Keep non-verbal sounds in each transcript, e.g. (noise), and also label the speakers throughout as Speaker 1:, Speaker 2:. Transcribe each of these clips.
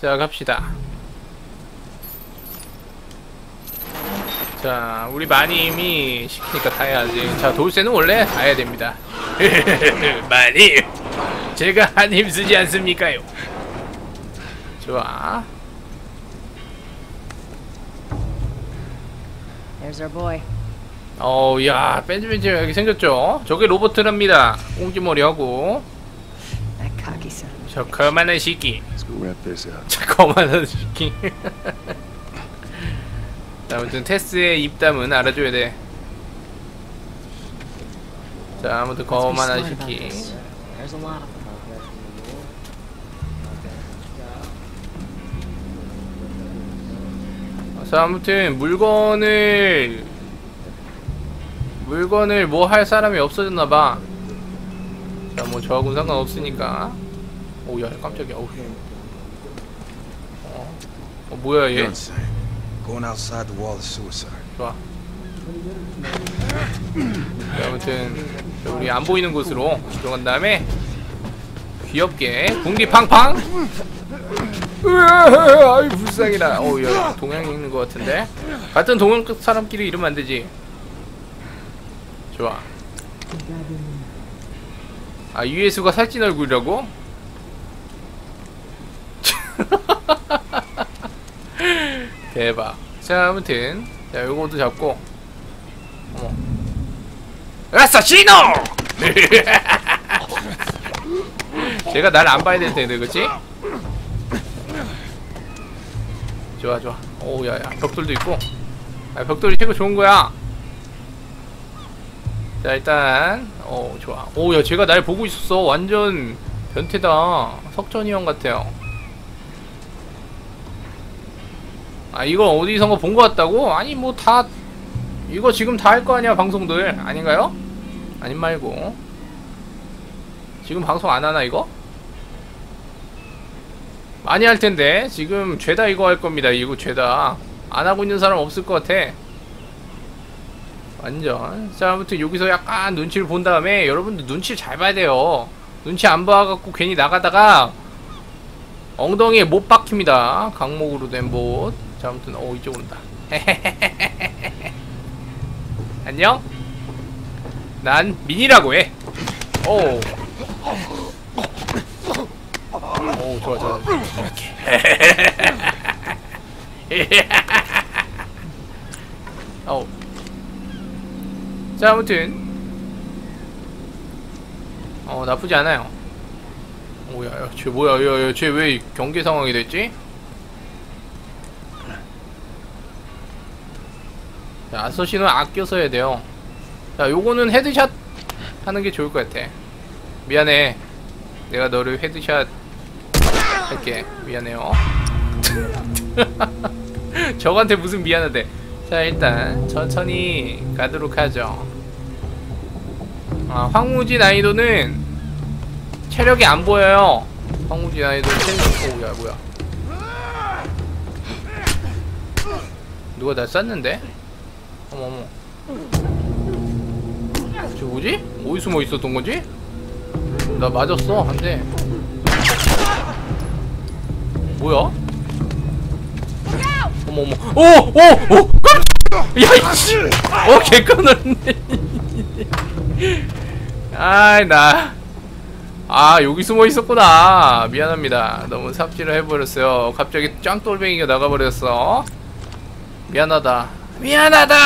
Speaker 1: 자 갑시다. 자 우리 마님이 시키니까 다 해야지. 자 돌쇠는 원래 다 해야 됩니다. (laughs) 마님 제가 한 힘 쓰지 않습니까요? 좋아.
Speaker 2: There's our boy.
Speaker 1: 어우 야 뺀질뺀질하게 생겼죠? 저게 로버트랍니다. 꽁지머리하고. 저 거만한 시끼
Speaker 3: Let's go wrap this up.
Speaker 1: 저 거만한 시끼 자, (laughs) 아무튼 테스의 입담은 알아줘야 돼. 자, 아무튼 거만한
Speaker 2: them.
Speaker 1: 자, 아무튼 물건을 물건을 뭐 할 사람이 없어졌나 봐. 자, 뭐 저하고는 상관없으니까. 오, 야, 깜짝이야. 어우. 어, 어 뭐야 얘?
Speaker 3: Going outside the wall is suicide.
Speaker 1: 좋아. 자, 아무튼 자, 우리 안 보이는 곳으로 들어간 다음에 귀엽게 공기 팡팡. 으아, 아이 불쌍이다. 어, 야, 동양 있는 것 같은데. 같은 동양 사람끼리 이러면 안 되지. 좋아. 아, 유예수가 살찐 얼굴이라고? (laughs) 대박. 자, 아무튼 자, 요거도 잡고. 어머. 아사시노! (laughs) 제가 날 안 봐야 될 텐데, 그치? 좋아, 좋아. 오, 야, 야. 벽돌도 있고. 아, 벽돌이 최고 좋은 거야. 자, 일단. 어, 좋아. 오, 야, 제가 날 보고 있었어. 완전 변태다. 석전이 형 같아요. 아 이거 어디선가 본 것 같다고? 아니 뭐 다 이거 지금 다 할 거 아니야 방송들. 아닌가요? 아닌 말고. 지금 방송 안 하나 이거? 많이 할 텐데. 지금 죄다 이거 할 겁니다 이거 죄다. 안 하고 있는 사람 없을 것 같아. 완전. 자 아무튼 여기서 약간 눈치를 본 다음에 여러분들 눈치를 잘 봐야 돼요. 눈치 안 봐갖고 괜히 나가다가 엉덩이에 못 박힙니다. 강목으로 된못 자 아무튼 어 이쪽 온다. (laughs) 안녕? 난 민이라고 해. 오. 오 좋아 좋아. 이렇게 어. 자 아무튼. 어 나쁘지 않아요. 오야 야, 쟤 뭐야? 야야 쟤왜 경계 상황이 됐지? 자, 아서시는 아껴서 해야 돼요. 자, 요거는 headshot 하는 게 좋을 것 같아. 미안해. 내가 너를 headshot 할게. 미안해요. (laughs) 저한테 무슨 미안하대. 자, 일단 천천히 가도록 하죠. 아, 황무지 난이도는 체력이 안 보여요. 황무지 난이도 체력. 오야 뭐야? 누가 나 쐈는데? 어머 어머. 저 뭐지? 어디 숨어 있었던 거지? 나 맞았어 한 대. 뭐야? 어머 어머. 오! 오! 오! 깜짝! 야 이씨! 어 개꺼졌네. (laughs) 아이 나. 아 여기 숨어 있었구나. 미안합니다. 너무 삽질을 해버렸어요. 갑자기 짱돌뱅이가 나가버렸어. 미안하다. 미안하다.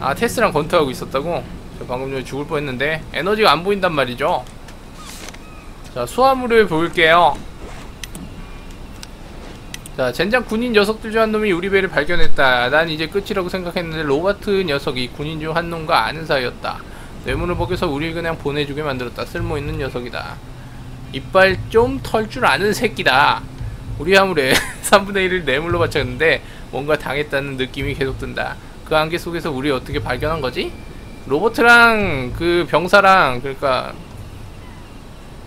Speaker 1: 아 테스랑 권투하고 있었다고? 저 방금 전에 죽을 뻔했는데 에너지가 안 보인단 말이죠. 자 수화물을 보일게요. 자 젠장 군인 녀석들 중 한 놈이 우리 배를 발견했다. 난 이제 끝이라고 생각했는데 로바트 녀석이 군인 중 한 놈과 아는 사이였다. 뇌물을 먹여서 우리 그냥 보내주게 만들었다. 쓸모있는 녀석이다. 이빨 좀 털 줄 아는 새끼다. 우리 화물에 (laughs) 3분의 1을 뇌물로 바쳤는데 뭔가 당했다는 느낌이 계속 든다. 그 안개 속에서 우리 어떻게 발견한 거지? 로버트랑 그 병사랑 그러니까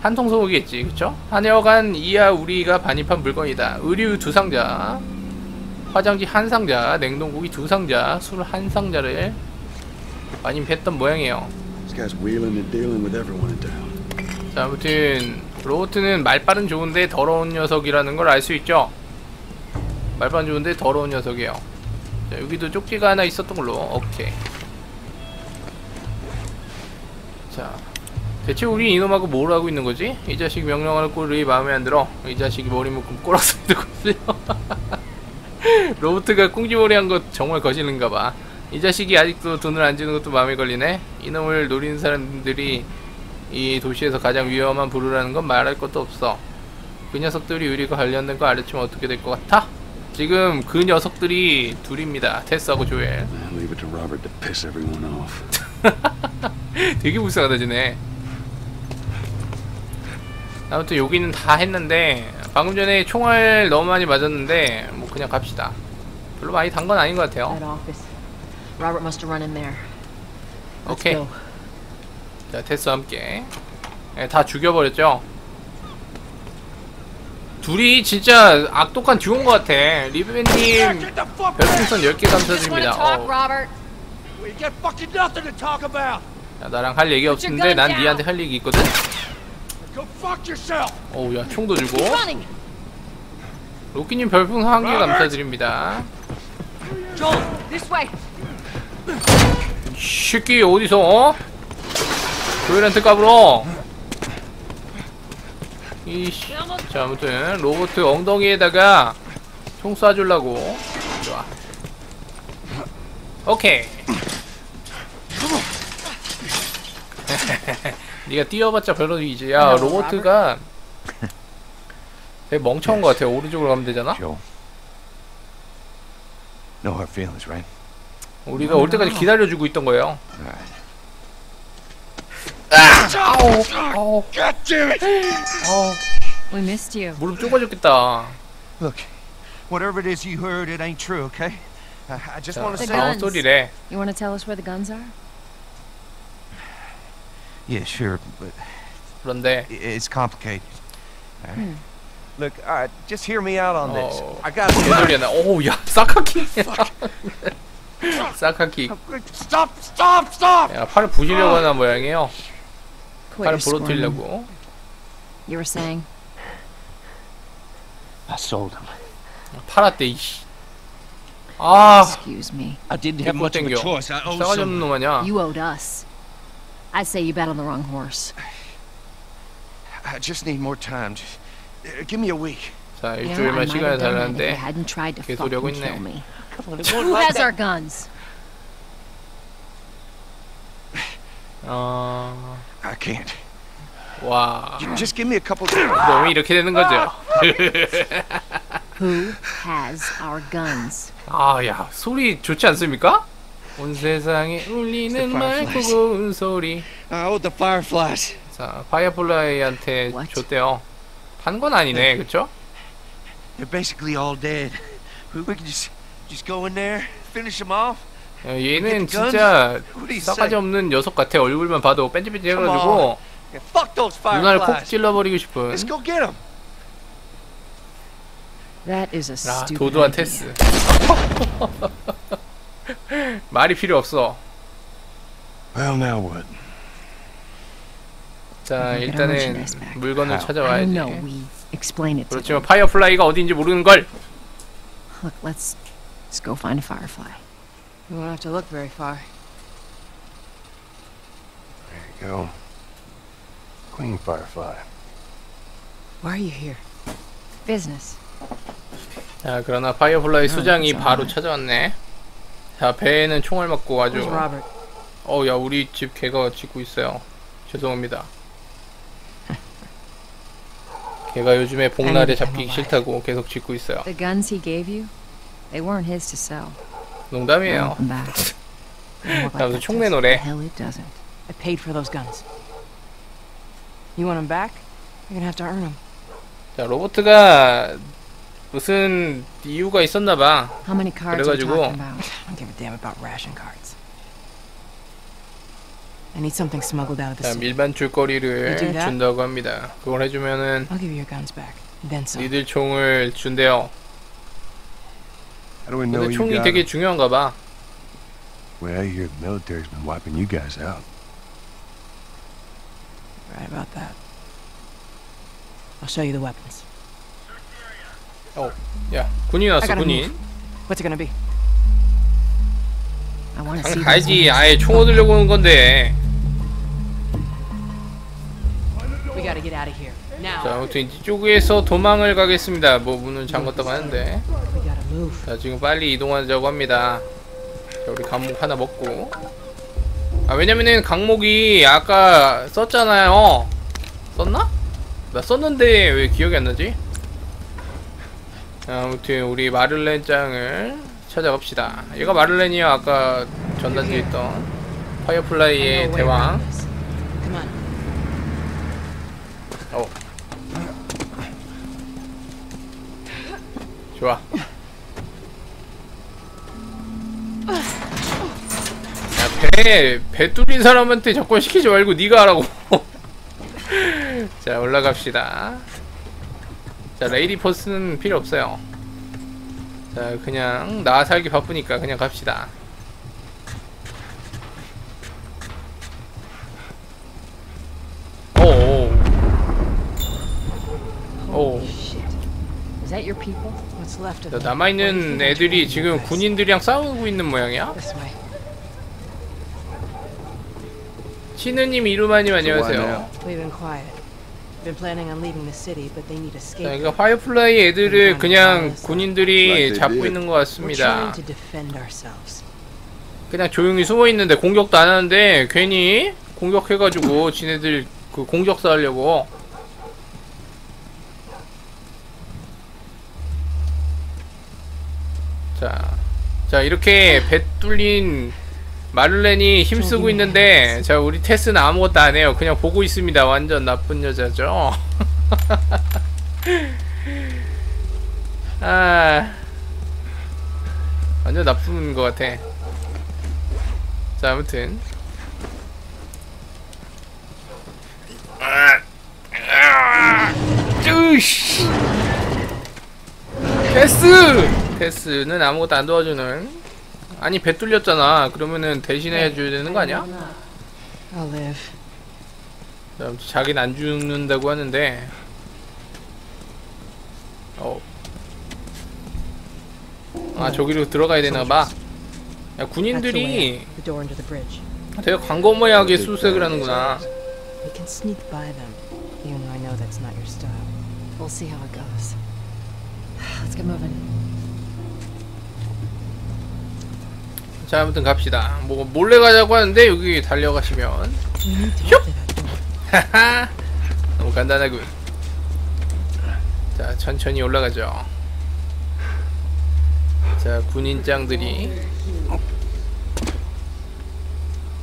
Speaker 1: 한통속이겠지, 그쵸? 하여간 이하 우리가 반입한 물건이다. 의류 두 상자, 화장지 한 상자, 냉동고기 두 상자, 술 한 상자를 반입했던 모양이에요. 자, 아무튼 로보트는 말빨은 좋은데 더러운 녀석이라는 걸 알 수 있죠. 말빨은 좋은데 더러운 녀석이에요. 자, 여기도 쪽지가 하나 있었던 걸로. 오케이. 자, 대체 우리 이놈하고 뭘 하고 있는 거지? 이 자식 명령하는 꼴이 마음에 안 들어. 이 자식이 머리 묶음 꼬락소리 듣고 (laughs) 있어요. (laughs) 로보트가 꽁지머리 한 거 정말 거실인가 봐. 이 자식이 아직도 돈을 안 주는 것도 마음에 걸리네. 이놈을 노리는 사람들이 이 도시에서 가장 위험한 부류라는 건 말할 것도 없어. 그 녀석들이 우리가 관련된 거 알려주면 어떻게 될 것 같아? 지금 그 녀석들이 둘입니다. 테스하고 조엘. (laughs) 되게 불쌍하다 지네. 아무튼 여기는 다 했는데 방금 전에 총알 너무 많이 맞았는데 뭐 그냥 갑시다. 별로 많이 단 건 아닌 것 같아요. 오케이. 자, 테스와 함께. 예, 다 죽여버렸죠? 둘이 진짜 악독한 듀오인 것 같아. 리브님 별풍선 10개 감사드립니다. 어. 야, 나랑 할 얘기 없는데 난 니한테 할 얘기 있거든? 어우, 야, 총도 주고. 로키님 별풍선 한 개 감사드립니다. 이 새끼, 어디서, 어? 조엘한테 까불어. 이씨. 자, 아무튼, 로봇 엉덩이에다가 총 쏴주려고. 좋아. 오케이. (laughs) 네가 뛰어봤자 별로 이제 야 로보트가 되게 멍청한 것 같아 오른쪽으로 가면 되잖아
Speaker 3: Joel. No hard feelings, right?
Speaker 1: 우리가 올 때까지 기다려주고 있던 거예요. 아우 아우
Speaker 3: God damn it!
Speaker 1: 아우
Speaker 2: We missed you.
Speaker 1: 무릎 좁아졌겠다
Speaker 4: Look, whatever it is you heard, it ain't true, okay? I, I just want to
Speaker 2: The
Speaker 4: say.
Speaker 1: 아우
Speaker 2: guns.
Speaker 1: 소리래
Speaker 2: You want to tell us where the guns are?
Speaker 4: Yeah, sure, but
Speaker 1: 그런데
Speaker 4: i- it's complicated. All right. Look, all right, just hear me out on this.
Speaker 1: Oh.
Speaker 4: I got
Speaker 1: 개소리야 나 오우 야 사카키 사카키
Speaker 4: Stop! Stop! Stop!
Speaker 1: 야 팔을 부시려고 하는 모양이에요
Speaker 2: Quit
Speaker 1: 팔을
Speaker 2: your squirming.
Speaker 1: 부러뜨리려고
Speaker 2: You were saying?
Speaker 4: I sold him.
Speaker 1: 팔았대 이씨 아
Speaker 2: Excuse me.
Speaker 4: I didn't
Speaker 1: have much of a
Speaker 4: choice. I owed
Speaker 1: 싸가지 없는 놈 아니야
Speaker 2: You owed us. I'd say you bet on the wrong horse.
Speaker 4: I just need more time. Just, uh, give me a week.
Speaker 1: 자
Speaker 2: Yeah, I
Speaker 1: 일주일만
Speaker 2: might
Speaker 1: 시간을
Speaker 2: have done that if you
Speaker 1: 달라는데
Speaker 2: hadn't tried to
Speaker 1: 개소리하고
Speaker 2: fucking
Speaker 1: 있네.
Speaker 2: kill (laughs) me. Who has our guns?
Speaker 1: 어...
Speaker 4: I can't.
Speaker 1: 와
Speaker 4: Just give me a couple.
Speaker 1: 놈이 이렇게 되는 거죠
Speaker 2: Who has our guns?
Speaker 1: 아야 소리 좋지 않습니까? 온 세상에 울리는 맑고 고운 소리
Speaker 4: I owed the fireflies.
Speaker 1: 자 파이어플라이한테? 줬대요 판건 아니네 그쵸?
Speaker 4: They're basically all dead. We can just just go in there, finish them off.
Speaker 1: 야, 얘는? 진짜 싸가지? 없는 녀석 같아 얼굴만 봐도 뺀질뺀질. 해가지고 누나를 콕. 찔러버리고 싶은 아 도도한. 테스 말이 필요 없어? 자 일단은. 물건을 찾아와야지 그렇지만. 파이어플라이가 어디인지 모르는 걸
Speaker 2: Look, let's let's go find a firefly.
Speaker 5: We won't have to look very far.
Speaker 3: There you go. Queen Firefly.
Speaker 5: Why are you here?
Speaker 2: Business.
Speaker 1: 자 그러나 파이어플라이 수장이
Speaker 2: 그렇죠.
Speaker 1: 바로 찾아왔네 자 배에는 총을 맞고 아주
Speaker 5: Robert?
Speaker 1: 어야 우리 집 개가 짖고 있어요 죄송합니다 개가 요즘에 복날에 잡히기 싫다고 계속 짖고 있어요
Speaker 2: The guns he gave you, they weren't his to sell.
Speaker 1: 농담이에요
Speaker 2: them back. That
Speaker 1: 총
Speaker 2: does.
Speaker 1: 내놓으래
Speaker 2: The hell it doesn't.
Speaker 5: I paid for those guns. You want them back? You're gonna have to earn them.
Speaker 1: 자 로보트가 무슨 이유가 있었나 봐
Speaker 2: How many cards are
Speaker 1: 그래가지고
Speaker 2: talking about?
Speaker 5: I don't give a damn about ration cards. I need something smuggled out of the
Speaker 1: 자
Speaker 5: city.
Speaker 1: 밀반 줄거리를
Speaker 5: You?
Speaker 1: 준다고 합니다 그걸 해주면은
Speaker 5: I'll give you your guns back. Then some.
Speaker 1: 니들 총을 준대요
Speaker 3: How do we know
Speaker 1: 근데
Speaker 3: you
Speaker 1: 총이
Speaker 3: got
Speaker 1: 되게
Speaker 3: 'em?
Speaker 1: 중요한가 봐
Speaker 3: Well, I hear the military's been wiping you guys out.
Speaker 5: Right about that. I'll show you the weapons.
Speaker 1: 야 군인 왔어 군인
Speaker 5: move. What's it gonna be?
Speaker 2: I want to
Speaker 1: 당
Speaker 2: see those
Speaker 1: 가야지
Speaker 2: weapons.
Speaker 1: 아예 총 얻으려고 오는 건데
Speaker 5: We gotta get out of here. Now.
Speaker 1: 자 아무튼 이쪽에서 도망을 가겠습니다 뭐 문은 잠궜다고 하는데. 자 지금 빨리 이동하자고 합니다. 자 우리 강목 하나 먹고. 아 왜냐면은 각목이 아까 썼잖아요. 썼나? 나 썼는데 왜 기억이 안 나지? 자, 아무튼 우리 마를렌 짱을 찾아갑시다. 얘가 마를렌이야 아까 전단지에 있던. 파이어플라이의 대왕
Speaker 5: around this. Come on.
Speaker 1: 어. 좋아. 야, 배, 배 뚫린 사람한테 접근 시키지 말고 네가 하라고. (laughs) 자, 올라갑시다. 자, 레이디 퍼스는 필요 없어요. 자, 그냥 나 살기 바쁘니까 그냥 갑시다. 오. 오.
Speaker 5: Them?
Speaker 1: 남아 있는 애들이 지금 군인들이랑 싸우고 있는 모양이야?
Speaker 5: This way.
Speaker 1: 신우님 이루마님 안녕하세요. 자. 그러니까 파이어플라이 애들을 그냥 군인들이 잡고 있는 것 같습니다. 그냥 조용히 숨어 있는데 공격도 안 하는데 괜히 공격해가지고 지네들 그 공격사 하려고. 자, 자 이렇게 배 뚫린 마를렌이 힘쓰고 있는데 자 우리 테스는 아무것도 안 해요. 그냥 보고 있습니다. 완전 나쁜 여자죠. (laughs) 아, 완전 나쁜 것 같아. 자 아무튼 테스 테스는 아무것도 안 도와주는 아니 배 뚫렸잖아 그러면은 대신해 줘야 되는 거 아니야?
Speaker 5: I'll live.
Speaker 1: 자, 아무튼 자기는 안 죽는다고 하는데 어. 아 저기로 들어가야 되나 봐. 야 군인들이. 되게 광범위하게 수색을 하는구나.
Speaker 5: We can sneak by them, even though I know that's not your style.
Speaker 2: We'll see how it goes. Let's get moving.
Speaker 1: 자 아무튼 갑시다. 뭐 몰래 가자고 하는데 여기 달려가시면. 하하 너무 간단하군. 자 천천히 올라가죠. 자 군인장들이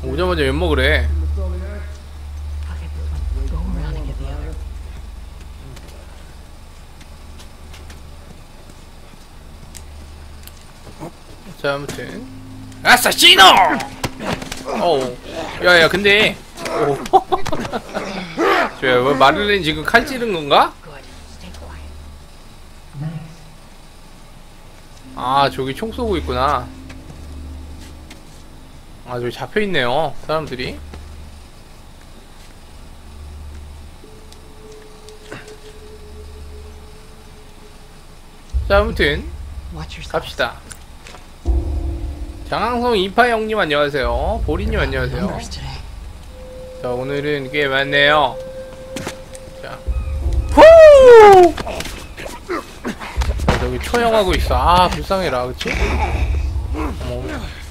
Speaker 1: 오자마자 엿 먹으래.
Speaker 5: I'll get this one. Go around and get the other.
Speaker 1: 자 아무튼 아사시노! 어 야야 근데 (laughs) 오. 저야 뭐 마를렌 지금 칼 찌른 건가? 아 저기 총 쏘고 있구나 아 저기 잡혀있네요 사람들이 자 아무튼. 갑시다 장항성 이파 형님 안녕하세요. 보리님 안녕하세요. 자 오늘은 꽤 많네요. 자. 후! 자, 저기 초영하고 있어. 아 불쌍해라. 그치?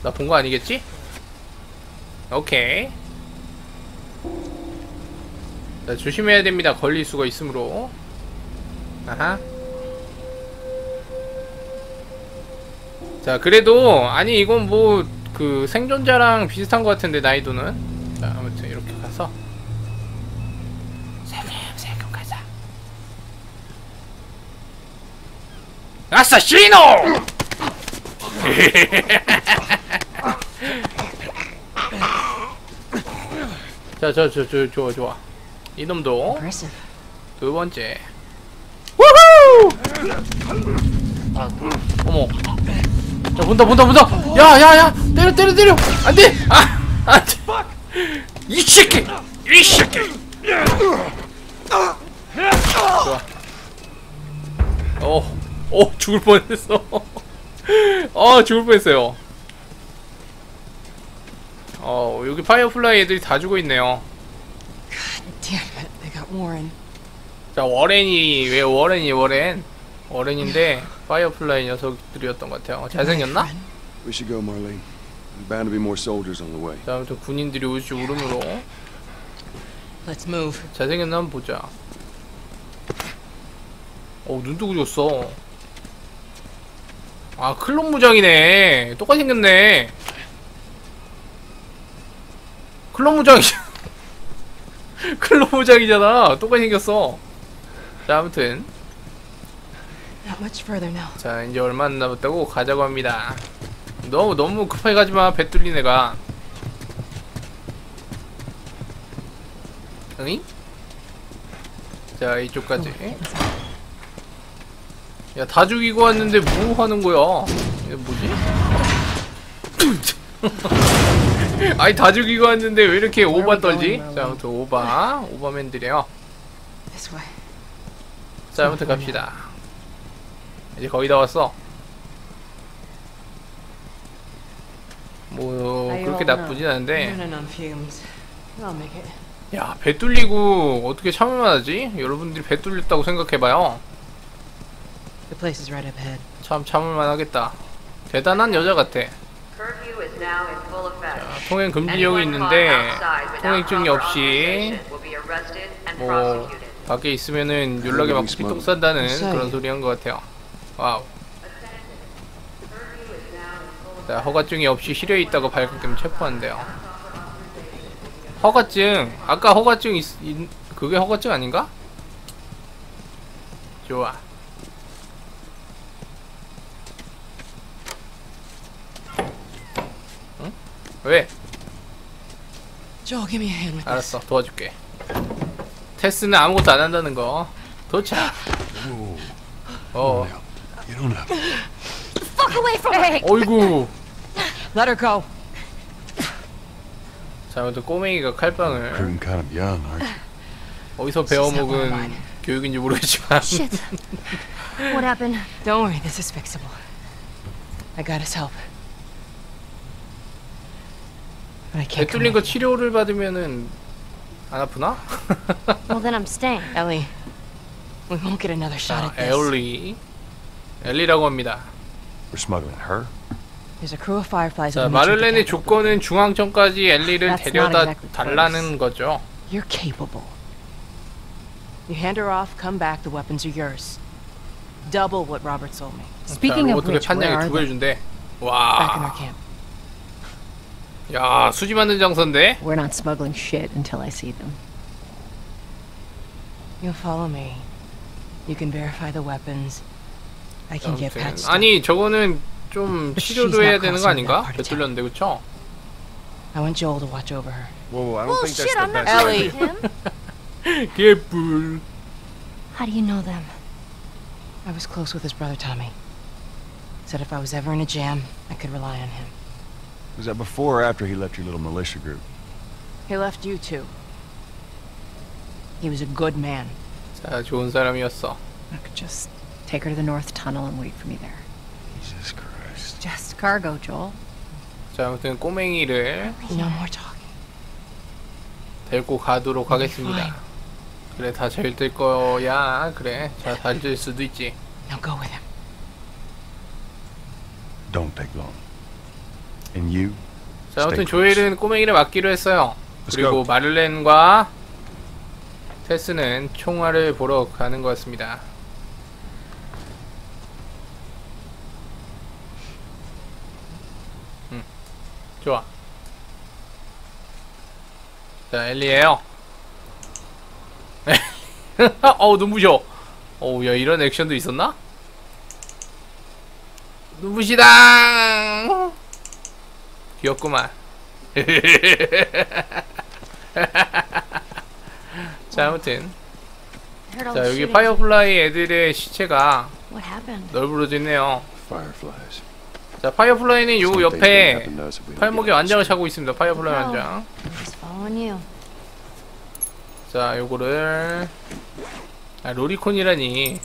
Speaker 1: 나본 거 아니겠지? 오케이. 자 조심해야 됩니다. 걸릴 수가 있으므로. 아하 자 그래도 아니 이건 뭐 그 생존자랑 비슷한 것 같은데 나이도는? 자 아무튼 이렇게 가서. 세금 세금 가자. 아사시노! (laughs) 자저 저 저 좋아 좋아. 이놈도. 두 번째. 우후 어머 자 본다 본다 본다 야야야 때려 때려 때려 안돼 아 안돼 이 새끼 이 새끼 좋아. 어, 어, 죽을 뻔했어. 어, 죽을 뻔했어요. 어, 여기 파이어플라이 애들이 다 죽어 있네요. 자, 워렌이, 왜 워렌이 워렌? 워렌인데, 파이어플라이 녀석들이었던 것 같아요. 잘생겼나?
Speaker 3: We should go, Marlene. There's bound to be more soldiers on the way.
Speaker 1: 자, 아무튼 군인들이 올지 울음으로.
Speaker 5: Let's move.
Speaker 1: 잘생겼나 한번 보자. 어, 눈 뜨고 줬어. 아, 클론 무장이네. 똑같이 생겼네. 클론 무장이 클론 무장이잖아. 똑같이 생겼어. 자, 아무튼.
Speaker 5: Not much further now.
Speaker 1: 자, 이제 얼마 안 남았다고 가자고 합니다. 너무, 너무 급하게 가지 마. 배 뚫린 애가. 응? 자, 이쪽까지. 야, 다 죽이고 왔는데 뭐 하는 거야? 이게 뭐지? (laughs) 아니, 다 죽이고 왔는데 왜 이렇게 오바 떨지? 자, 아무튼 오바. 오바맨들이에요.
Speaker 5: Way.
Speaker 1: 자, 아무튼 갑시다. 이제 거의 다 왔어. 뭐, 그렇게 나쁘진 않은데. 야, 배 뚫리고 어떻게 참을만 하지? 여러분들이 배 뚫렸다고 생각해봐요. 참 참을만 하겠다. 대단한 여자 같아. 자, 통행 금지령이 있는데 통행증이 없이 뭐 밖에 있으면은 연락에 막 삐똥 싼다는 그런 소리 한 것 같아요. Wow. 자, 허가증이 없이 실외에 있다고 발각되면 체포한대요. 허가증, 아까 허가증 있, 있, 그게 허가증 아닌가? 좋아. 응? 왜? 알았어 도와줄게 테스는 아무것도 안 한다는 거 도착 어
Speaker 3: Get on up.
Speaker 2: Fuck away from me!
Speaker 1: 어이구
Speaker 5: Let her go.
Speaker 1: 자 아무튼 꼬맹이가 칼빵을
Speaker 3: Proving kind of young, aren't you?
Speaker 1: 어디서 배워먹은 교육인지 모르겠지만
Speaker 2: Shit. What happened?
Speaker 5: Don't worry, this is fixable. I got his help. But I
Speaker 1: 배
Speaker 5: can't.
Speaker 1: 뚫린
Speaker 5: come
Speaker 1: 거. 치료를 받으면은 안 아프나?
Speaker 2: Well, then I'm staying.
Speaker 5: Ellie, we won't get another shot
Speaker 1: 자
Speaker 5: at this.
Speaker 1: 엘리 엘리라고 합니다
Speaker 3: We're smuggling her?
Speaker 5: There's a crew of fireflies.
Speaker 1: 자 마를렌의. 조건은 중앙점까지 엘리를 데려다 달라는 거죠
Speaker 5: You're capable. You hand her off, come back, the weapons are yours. Double what Robert sold me.
Speaker 2: Speaking
Speaker 1: 자,
Speaker 2: of which, where are they?
Speaker 1: 준대
Speaker 5: Back in our
Speaker 1: 와,
Speaker 5: camp.
Speaker 1: 야 수지 맞는 장소인데
Speaker 2: We're not smuggling shit until I see them.
Speaker 5: You'll follow me. You can verify the weapons. I can get
Speaker 1: 아무튼.
Speaker 5: patched up.
Speaker 1: 아니 저거는 좀
Speaker 5: But
Speaker 1: 치료도
Speaker 5: she's
Speaker 1: 해야
Speaker 5: not
Speaker 1: 되는 거
Speaker 5: crossing
Speaker 1: 아닌가?
Speaker 5: that part
Speaker 1: 배
Speaker 5: of town.
Speaker 1: 뚫렸는데 그쵸?
Speaker 5: I want Joel to watch over her.
Speaker 3: Whoa, whoa, I don't think that's
Speaker 2: Bullshit,
Speaker 3: the
Speaker 2: I'm not
Speaker 3: best (laughs)
Speaker 5: Ellie.
Speaker 3: idea.
Speaker 2: him.
Speaker 1: 개뿔
Speaker 2: How do you know them?
Speaker 5: I was close with his brother Tommy. Said if I was ever in a jam, I could rely on him.
Speaker 3: Was that before or after he left your little militia group?
Speaker 5: He left you too. He was a good man.
Speaker 1: 자 좋은 사람이었어
Speaker 2: I could just take her to the north tunnel and wait for me there.
Speaker 3: Jesus Christ.
Speaker 2: Just cargo, Joel.
Speaker 1: 자 아무튼 꼬맹이를
Speaker 5: No more talking.
Speaker 1: 데리고 가도록 하겠습니다 그래 다잘될 거야 그래 잘될 수도 있지
Speaker 5: Now go with him.
Speaker 3: Don't take long. And you?
Speaker 1: 자 아무튼. 조엘은 꼬맹이를 맡기로 했어요 그리고. 마를렌과 테스는 총알을 보러 가는 것 같습니다 음, 좋아 자 엘리에요 (laughs) 어우 눈부셔 어우 야 이런 액션도 있었나? 눈부시다 귀엽구만 (laughs) 자 아무튼 자 여기. 파이어플라이 애들의 시체가? 널브러져 있네요. 자 파이어플라이는 요 옆에 팔목에 완장을. 차고 있습니다 파이어플라이. 완장
Speaker 2: You.
Speaker 1: 자 요거를. 아 로리콘이라니.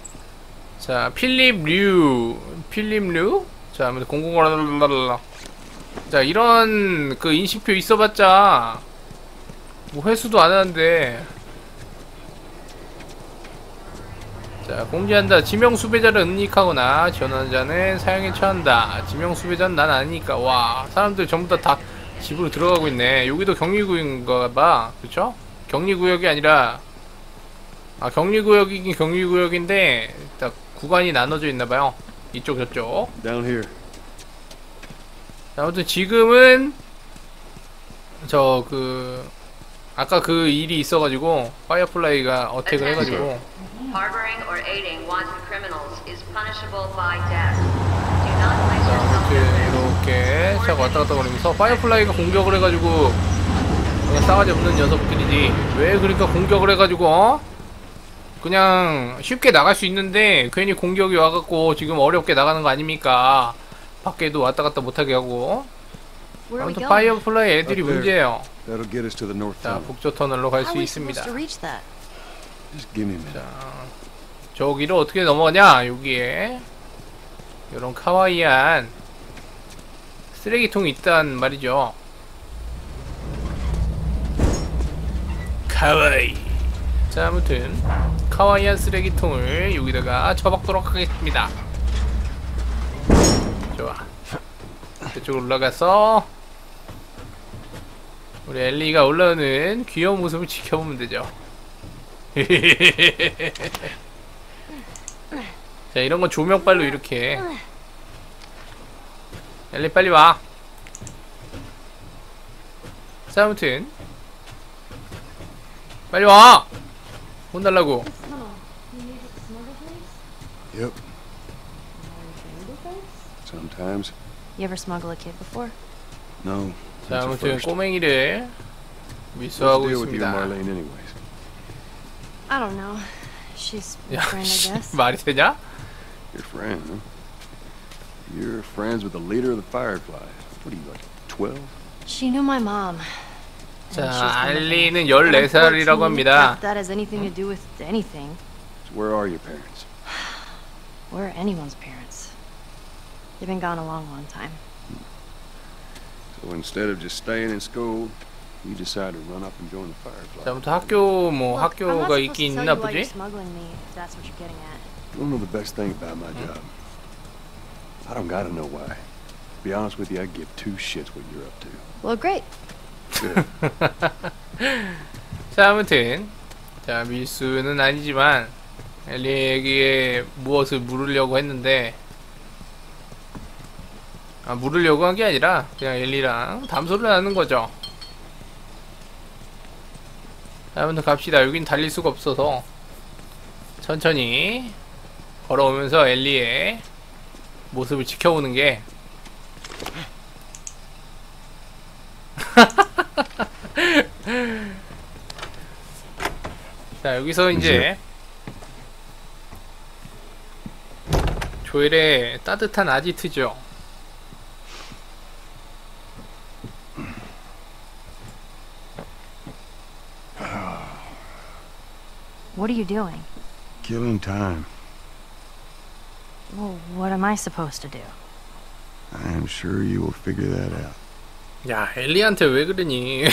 Speaker 1: 자 필립 류. 필립 류 자 아무튼 공공거라 자 이런 그 인식표 있어봤자 뭐 회수도 안 하는데. 자 공지한다. 지명 수배자를 은닉하거나 전환 자는 사형에 처한다. 지명 수배자는 난 아니니까. 와 사람들 전부 다 다 집으로 들어가고 있네 여기도 격리구역인가봐 그쵸? 격리구역이 아니라 아 격리구역이긴 격리구역인데 딱 구간이 나눠져 있나봐요 이쪽 저쪽
Speaker 3: Down here.
Speaker 1: 자, 아무튼 지금은 저 그 아까 그 일이 있어가지고 파이어플라이가 attack을 해가지고
Speaker 6: Harboring or aiding wanted criminals is punishable by death. Do not place
Speaker 1: 자,
Speaker 6: yourself
Speaker 1: 아무튼
Speaker 6: at risk.
Speaker 1: 이렇게 차가 왔다 갔다 거리면서 파이어플라이가 공격을 해가지고 그냥 싸가지 없는 녀석들이지 왜 그러니까 공격을 해가지고 어? 그냥 쉽게 나갈 수 있는데 괜히 공격이 와갖고 지금 어렵게 나가는 거 아닙니까 밖에도 왔다 갔다 못하게 하고 아무튼? 파이어플라이 애들이. 문제예요 자. 북쪽 터널로 갈 수 있습니다
Speaker 3: minute.
Speaker 1: 저기를 어떻게 넘어가냐 여기에 이런 카와이한 쓰레기통이 있단 말이죠. かわいい. 자 아무튼 카와이한 쓰레기통을 여기다가 처박도록 하겠습니다. 좋아. 이쪽으로 올라가서 우리 엘리가 올라오는 귀여운 모습을 지켜보면 되죠. (laughs) 자 이런 건 조명빨로 이렇게 엘리 빨리 와. 자 아무튼 빨리 와. 혼달라고.
Speaker 3: Yep. Sometimes.
Speaker 2: You ever smuggle a kid before?
Speaker 3: No.
Speaker 1: 자
Speaker 3: That's a
Speaker 1: 아무튼
Speaker 3: first.
Speaker 1: 꼬맹이를
Speaker 3: What's
Speaker 1: 미수하고
Speaker 3: the deal with you and
Speaker 1: 있습니다.
Speaker 3: Marlene anyways?
Speaker 2: I don't know. She's my
Speaker 1: 야,
Speaker 2: friend, I
Speaker 1: 씨,
Speaker 2: guess.
Speaker 1: 말이 되냐?
Speaker 3: Your friend, huh? You're friends with the leader of the Fireflies. What are you, like, 12?
Speaker 2: She knew my mom. and
Speaker 1: 자
Speaker 2: she's been with
Speaker 1: 알리는
Speaker 2: me. And I'm
Speaker 1: 14살이라고
Speaker 2: 14.
Speaker 1: 합니다.
Speaker 2: Not that that has anything to do with anything.
Speaker 3: So where are your parents? (sighs)
Speaker 2: We're anyone's parents. They've been gone a long, long time.
Speaker 3: So instead of just staying in school, you decide to run up and join the
Speaker 1: 자
Speaker 3: Fireflies.
Speaker 1: 아무튼 학교 뭐
Speaker 2: Look, I'm not
Speaker 1: 학교가
Speaker 2: supposed to
Speaker 1: 있긴
Speaker 2: tell
Speaker 1: 있나
Speaker 2: you why you're
Speaker 1: 보지?
Speaker 2: smuggling me, if that's what you're getting at.
Speaker 3: You don't know the best thing about my job. I don't gotta know why. To be honest with you, I give two shits what you're up to.
Speaker 2: Well, great.
Speaker 3: Good. (laughs)
Speaker 1: 자 아무튼 자 밀수는 아니지만 엘리에게 무엇을 물으려고 했는데 아 물으려고 한 게 아니라 그냥 엘리랑 담소를 하는 거죠 자, 아무튼 갑시다 여긴 달릴 수가 없어서 천천히 걸어오면서 엘리의 모습을 지켜보는 게 자 여기서 이제 조엘의 따뜻한 아지트죠
Speaker 2: What are you doing?
Speaker 3: Killing time.
Speaker 2: Well, what am I supposed to do?
Speaker 3: I am sure you will figure that out.
Speaker 1: 야 엘리한테 왜 그러니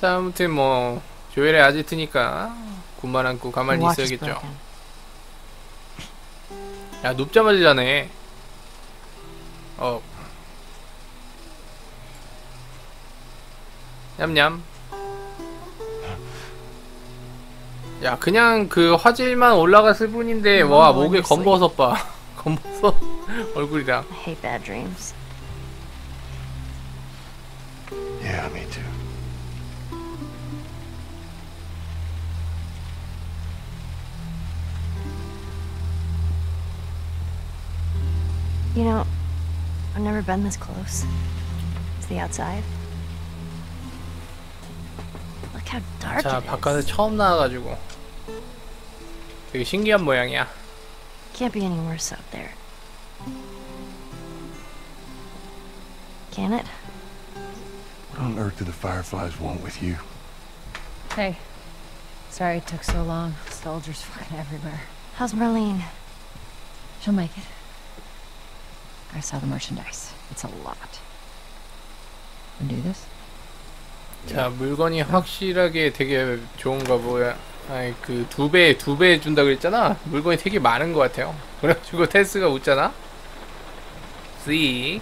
Speaker 1: 자 아무튼 뭐 조엘의 아지트니까 군말 안고 가만히 있어야겠죠. 야 눕자마자 자네 어 냠냠 야 그냥 그 화질만 올라갔을 뿐인데 와 목에 검버섯 봐 검버섯 얼굴이랑
Speaker 2: I hate bad dreams.
Speaker 3: Yeah, me too.
Speaker 2: You know, I've never been this close. It's the outside. Look how dark
Speaker 1: 자
Speaker 2: it
Speaker 1: 바깥에
Speaker 2: is.
Speaker 1: 처음 나와가지고 되게 신기한 모양이야
Speaker 2: Can't be any worse out there. Can it?
Speaker 3: What on earth do the Fireflies want with you?
Speaker 2: Hey,
Speaker 7: Sorry it took so long. Soldiers fucking everywhere.
Speaker 2: How's Marlene?
Speaker 7: She'll make it. I saw the merchandise. It's a lot. Wanna do this?
Speaker 1: 자 물건이 확실하게 되게 좋은가 보야 아니 그두 배 두 배 준다 그랬잖아. 물건이 되게 많은 것 같아요. (laughs) 그래가지고 테스가 웃잖아. C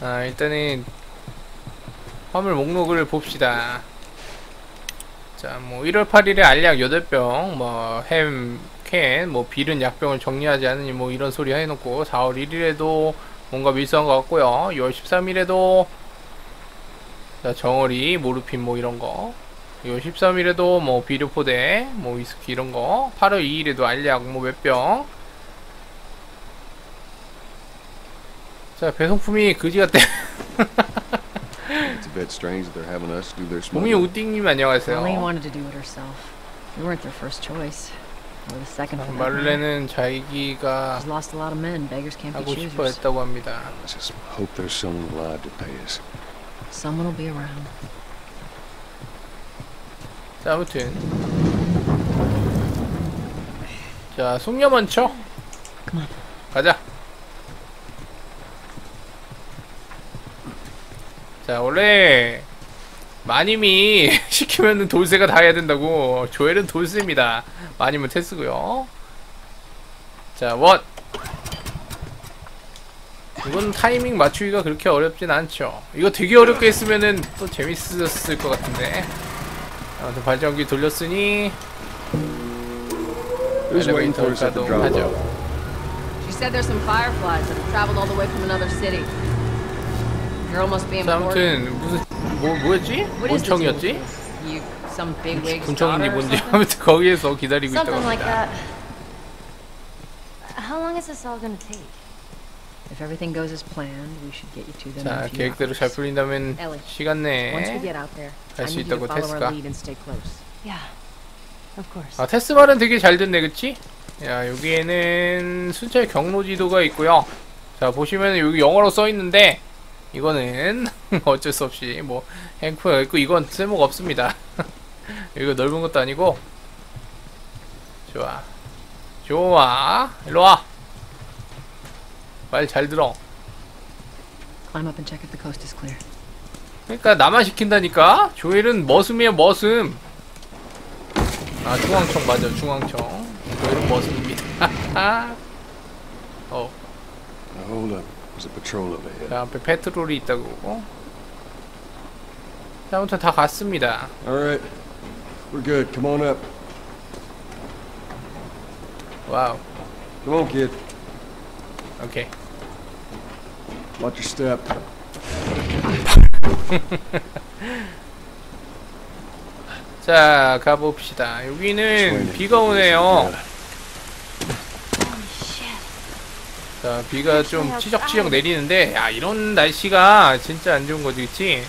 Speaker 1: 아 일단은 화물 목록을 봅시다. 자뭐 1월 8일에 알약 8병 뭐햄 캔 뭐 비른 약병을 정리하지 않으니 뭐 이런 소리 해놓고 4월 1일에도 뭔가 밀수한 것 같고요. 6월 13일에도 자, 정어리, 모르핀 뭐 이런 거. 요 13일에도 뭐 비료포대, 뭐 위스키 이런 거. 8월 2일에도 알약 뭐 몇 병. 자, 배송품이 그지 같대.
Speaker 3: It's a bit strange that they're having us do their
Speaker 1: 몸이. 우띵님 안녕하세요.
Speaker 7: Marlene wanted to do it herself. We weren't their first choice. Or the second
Speaker 1: 자,
Speaker 7: for that matter.
Speaker 1: 마를렌은 자기가
Speaker 7: She's lost a lot of men. Beggars can't be
Speaker 1: 하고 싶어. 했다고 합니다.
Speaker 3: Let's just hope there's someone alive to pay us.
Speaker 7: Someone will be around.
Speaker 1: 자, 아무튼. 자, 숙녀 먼저.
Speaker 7: Come on.
Speaker 1: 가자. 자, 원래 마님이 (laughs) 시키면은 돌쇠가 다 해야 된다고. 조엘은 돌쇠입니다. 마님은 테스고요. 자, 원. 이건 타이밍 맞추기가 그렇게 어렵진 않죠. 이거 되게 어렵게 했으면은 또 재밌었을 것 같은데. 아무튼 발전기 돌렸으니
Speaker 3: Who's waiting for us at the drop
Speaker 1: 가죠.
Speaker 3: off?
Speaker 5: She said there's some fireflies that have traveled all the way from another city. Girl must be
Speaker 1: 자,
Speaker 5: important.
Speaker 1: 아무튼 무슨 뭐 뭐였지?
Speaker 5: You some bigwig's
Speaker 1: 군청인지 뭔지
Speaker 5: something?
Speaker 1: 아무튼 거기에서 기다리고 있다고 합니다.
Speaker 2: that. How long is this all gonna take?
Speaker 7: If everything goes as planned, we should get you to them in
Speaker 1: 자,
Speaker 7: a few
Speaker 1: 계획대로 잘. 풀린다면 시간 내에
Speaker 7: get out there,
Speaker 1: 갈
Speaker 7: I
Speaker 1: 수
Speaker 7: need you to
Speaker 1: 있다고 테스가. 아, 테스 말은 되게 잘 듣네, 그치? 야, 여기에는 순찰 경로 지도가 있고요. 자, 보시면 여기 영어로 써 있는데 이거는 어쩔 수 없이 뭐 행크가 있고 이건 쓸모가 없습니다. 이거 넓은 것도 아니고 좋아. 좋아. 일로 와. 말 잘 들어.
Speaker 7: Climb up and check if the coast is clear.
Speaker 1: 그러니까 나만 시킨다니까. 조엘은 머슴이에요, 머슴. 아, 중앙청 맞아, 중앙청. 조엘은 머슴입니다. 어,
Speaker 3: Now, hold up. There's a patrol up ahead.
Speaker 1: 자, 앞에 페트롤이 있다고. 자, 아무튼 다 갔습니다.
Speaker 3: All right. We're good. Come on up.
Speaker 1: 와우.
Speaker 3: Come on, kid.
Speaker 1: 오케이.
Speaker 3: Watch your step.
Speaker 1: 자, 가봅시다. 여기는 비가 오네요. 자, 비가 좀 치적치적 내리는데, 야, 이런 날씨가 진짜 안 좋은 거지, 그치?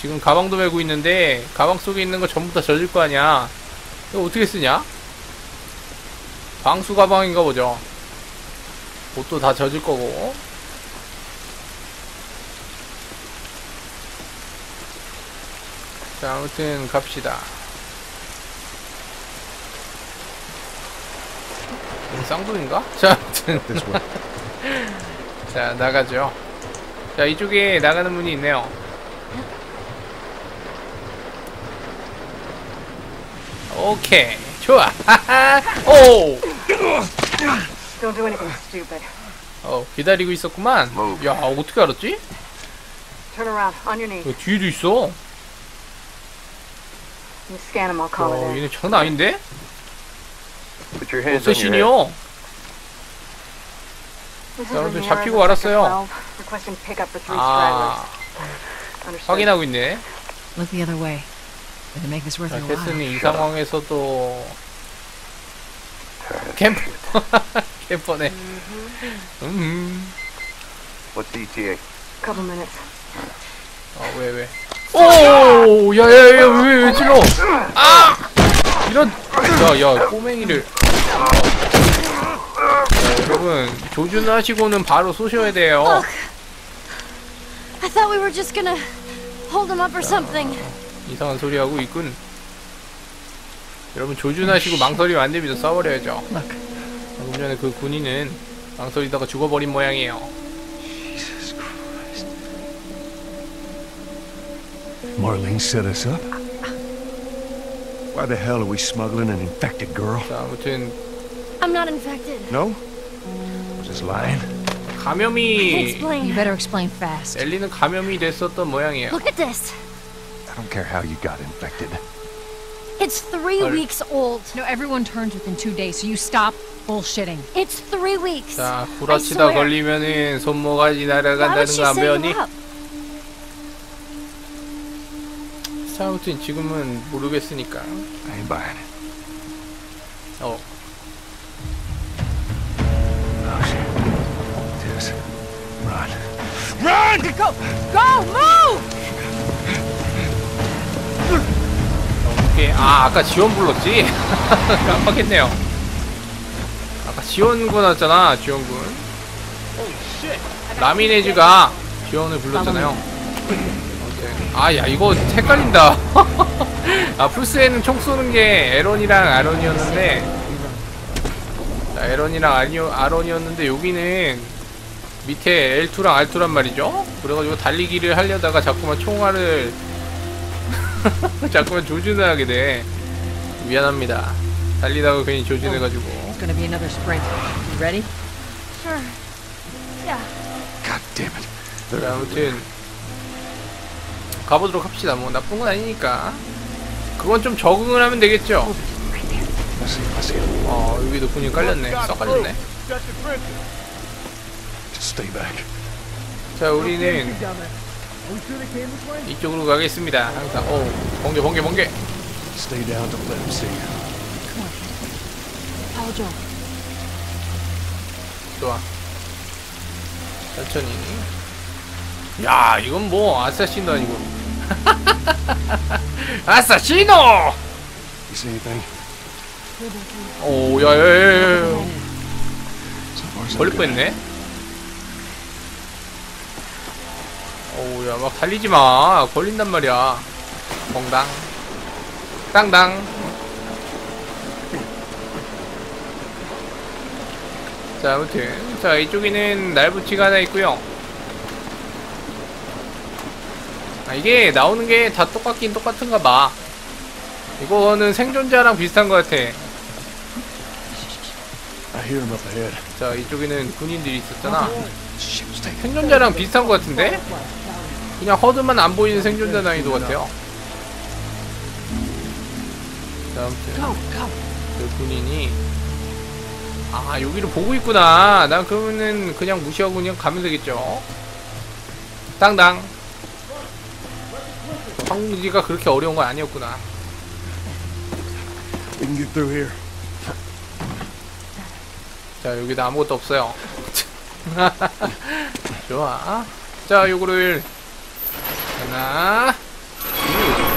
Speaker 1: 지금 가방도 메고 있는데, 가방 속에 있는 거 전부 다 젖을 거 아니야. 이거 어떻게 쓰냐? 방수 가방인가 보죠. 옷도 다 젖을 거고. 자, 아무튼 갑시다. 이거 쌍둥이인가? (laughs) 자, 아무튼. (laughs) 자, 나가죠. 자, 이쪽에 나가는 문이 있네요. 오케이. 좋아. 하하. (laughs) 오! 어, 기다리고 있었구만. 야, 어떻게 알았지? 어, 뒤에도 있어.
Speaker 6: You scan him, I'll call it
Speaker 1: 어,
Speaker 6: in.
Speaker 1: 얘네 장난 아닌데?
Speaker 3: Put your hands on your head.
Speaker 1: 어쌔신이요.
Speaker 6: This is
Speaker 1: 자,
Speaker 6: Ramirez
Speaker 1: 잡히고 알았어요.
Speaker 6: Sector 12, Requesting pickup for three
Speaker 1: 아,
Speaker 6: stragglers. Understood.
Speaker 1: 확인하고 있네.
Speaker 7: Look the other way. Better make this worth
Speaker 1: 자,
Speaker 7: your while.
Speaker 1: 캐스는 이 상황에서도 캠프 캠퍼네. 음.
Speaker 3: What's the ETA?
Speaker 6: Couple minutes.
Speaker 1: 어, 왜, 왜? 오! 야, 야, 야, 왜, 왜 찔러? 아! 이런, 야, 야, 꼬맹이를. 자, 여러분, 조준을 하시고는 바로 쏘셔야 돼요.
Speaker 2: I thought we were just gonna hold him up or something.
Speaker 1: 이상한 소리 하고 있군. 여러분 조준하시고 망설이면 안 됩니다. 쏴버려야죠. 방금 전에 그 군인은 망설이다가 죽어버린 모양이에요.
Speaker 3: Marlene set us up? Why the hell are we smuggling an infected girl?
Speaker 1: 자 아무튼
Speaker 2: I'm not infected.
Speaker 3: No? Was this lying?
Speaker 2: Can't
Speaker 1: 감염이
Speaker 2: explain.
Speaker 7: You better explain fast.
Speaker 1: 엘리는 감염이 됐었던 모양이에요.
Speaker 2: Look at this.
Speaker 3: I don't care how you got infected.
Speaker 2: It's three
Speaker 1: Or-
Speaker 2: weeks old.
Speaker 7: No, everyone turns within two days, so you stop bullshitting.
Speaker 2: It's three weeks.
Speaker 1: 자
Speaker 2: I
Speaker 1: 구라치다
Speaker 2: swear.
Speaker 1: 걸리면은 손모가지
Speaker 2: Why would
Speaker 1: 날아간다는
Speaker 2: she
Speaker 1: 거 안
Speaker 2: set you
Speaker 1: 배웠니?
Speaker 2: up?
Speaker 1: 아무튼 지금은 모르겠으니까.
Speaker 3: Buying it.
Speaker 1: 어
Speaker 3: Oh. Tess. Run.
Speaker 5: Go! Go! Move!
Speaker 1: 이게 아 아까 지원 불렀지? (laughs) 깜빡했네요. 아까 지원군 왔잖아 지원군. 라미네즈가 지원을 불렀잖아요. 아야 이거 헷갈린다. (laughs) 아 플스에는 총 쏘는 게 에런이랑 아론이었는데 자, 에런이랑 아니오, 아론이었는데 여기는 밑에 L2랑 R2란 말이죠. 그래가지고 달리기를 하려다가 자꾸만 총알을 (laughs) 자꾸만 조준을 하게 돼. 미안합니다. 달리다가 괜히 조준해가지고.
Speaker 3: It.
Speaker 1: 자, 아무튼 가보도록 합시다. 뭐 나쁜 건 아니니까. 그건 좀 적응을 하면 되겠죠. 어 여기도 군인 깔렸네. 썩 깔렸네.
Speaker 3: Just stay back.
Speaker 1: 자 우리는 이쪽으로 가겠습니다. 항상 오 번개 번개 번개.
Speaker 3: Stay down. Don't let him see you.
Speaker 5: Follow Joel.
Speaker 1: 좋아. 천천히. 야, 이건 뭐 아사시노 아니고. (laughs) 아사시노! 오, 야, 야, 야, 야, 야.
Speaker 3: So far, so
Speaker 1: 걸릴. 뻔했네. 오, 야, 막 달리지 마. 걸린단 말이야. 벙당. 땅당. 자, 아무튼. 자, 이쪽에는 날붙이가 하나 있고요 아, 이게 나오는 게 다 똑같긴 똑같은가 봐. 이거는 생존자랑 비슷한 것 같아. 자, 이쪽에는 군인들이 있었잖아. 생존자랑 비슷한 것 같은데? 그냥 허드만 안 보이는 생존자 난이도 같아요. 자! 그 군인이 아 여기를 보고 있구나. 난 그러면은 그냥 무시하고 그냥 가면 되겠죠. 땅당. 황무지가 그렇게 어려운 건 아니었구나.
Speaker 3: We can get through here.
Speaker 1: 자 여기도 아무것도 없어요. (laughs) 좋아. 자 요거를 하나 둘.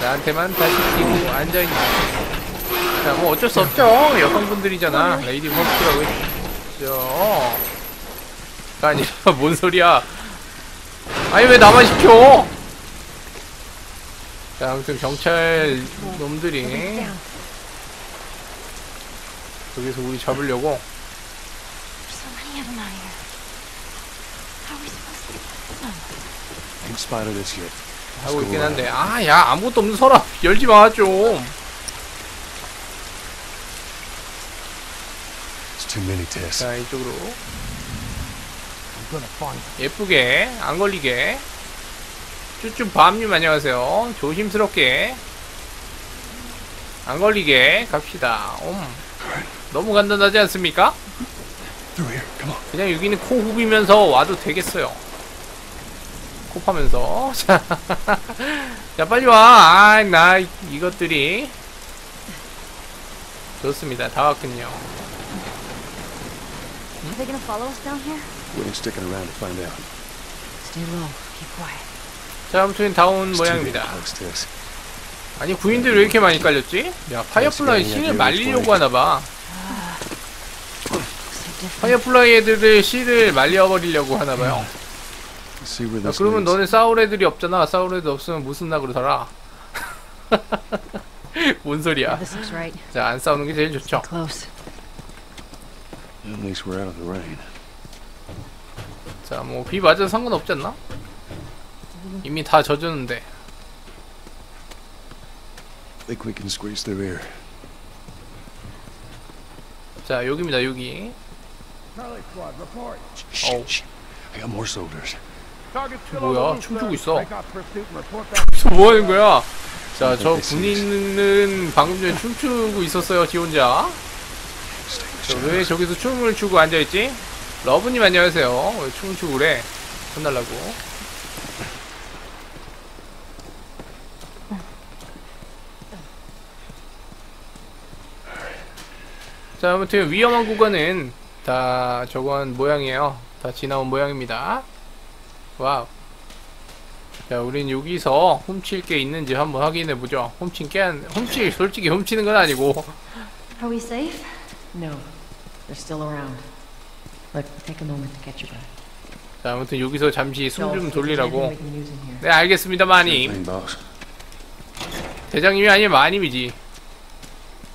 Speaker 1: 나한테만 다시 끼고 앉아있나. 자뭐 어쩔 수 없죠. 여성분들이잖아. Lady first라고 했죠. 가 아니라 (laughs) 뭔 소리야. 아니 왜 나만 시켜? 자 아무튼 경찰 놈들이 여기서 우리 잡으려고. 하고 있긴 한데 아 야 아무것도 없는 서랍 열지 마 좀.
Speaker 3: It's too many tests.
Speaker 1: 자 이쪽으로 예쁘게 안 걸리게 쭈쭈 밤님 안녕하세요 조심스럽게 안 걸리게 갑시다 음. 너무 간단하지 않습니까? 그냥 여기는 코 후비면서 와도 되겠어요 코 파면서 자, 자 빨리 와 아 나 이것들이 좋습니다 다 왔군요
Speaker 2: Are they gonna follow us down here?
Speaker 3: We ain't sticking around to find out.
Speaker 5: Stay low. Keep quiet.
Speaker 1: 자 아무튼 다 온
Speaker 3: It's too many
Speaker 1: 모양입니다. 아니 군인들 왜 이렇게 많이 깔렸지? 야 파이어플라이 씨를 말리려고 하나봐. 파이어플라이 애들을 씨를 말려버리려고 하나봐요 야, 그러면. 너네 싸울 애들이 없잖아. 싸울 애들 없으면 무슨 낙으로 살아? (laughs) 뭔 소리야? 자, 안 싸우는 게 제일 좋죠.
Speaker 7: Close.
Speaker 3: At least we're out of the rain.
Speaker 1: 자, 뭐 비 맞아도 상관없지 않나? 이미 다 젖었는데.
Speaker 3: Think we can squeeze through here.
Speaker 1: 자, 여기입니다. 여기.
Speaker 3: Shh. I got more soldiers.
Speaker 1: 뭐야? 춤추고 있어. 저 뭐 (laughs) 하는 거야? 자, 저 군인은 방금 전에 춤추고 있었어요. 지 혼자.
Speaker 3: Stay in the
Speaker 1: 저
Speaker 3: shadows.
Speaker 1: 왜 저기서 춤을 추고 앉아있지? 러브님 안녕하세요. 왜 춤을 추고 그래? 혼날라고. 자, 아무튼 위험한 구간은 다 저건 모양이에요. 다 지나온 모양입니다. Wow. 자, 우린 여기서 훔칠 게 있는지 한번 확인해 보죠. 훔친 게, 한- 훔칠, 솔직히 훔치는 건 아니고.
Speaker 2: Are we safe?
Speaker 5: No, they're still around. Look, take a moment to get your breath.
Speaker 1: 자, 아무튼 여기서 잠시 숨 좀 돌리라고. 네, 알겠습니다, 마님.
Speaker 3: Boss.
Speaker 1: 대장님이 아니면 마님이지.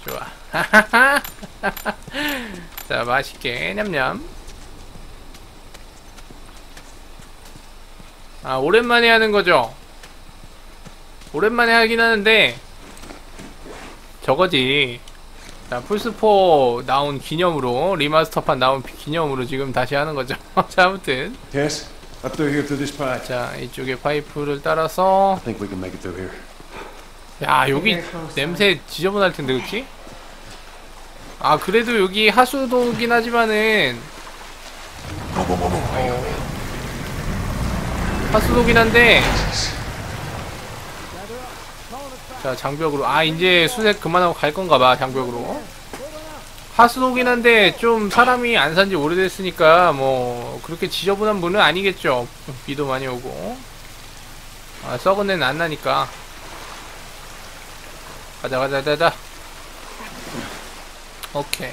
Speaker 1: 좋아. (laughs) 자, 맛있게 냠냠. 아, 오랜만에 하는 거죠? 오랜만에 하긴 하는데, 저거지. 자, 플스4 나온 기념으로, remaster판 나온 기념으로 지금 다시 하는 거죠. (laughs) 자, 아무튼.
Speaker 3: Tess, up through here through this pipe.
Speaker 1: 자, 이쪽에 파이프를 따라서. 야 여기 냄새 지저분할 텐데 그치? 아 그래도 여기 하수도긴 하지만은 어, 하수도긴 한데 자 장벽으로. 아 이제 수색 그만하고 갈 건가봐 장벽으로. 하수도긴 한데 좀 사람이 안 산지 오래됐으니까 뭐 그렇게 지저분한 분은 아니겠죠. 비도 많이 오고. 아 썩은 데는 안 나니까. 가자 가자 가자 오케이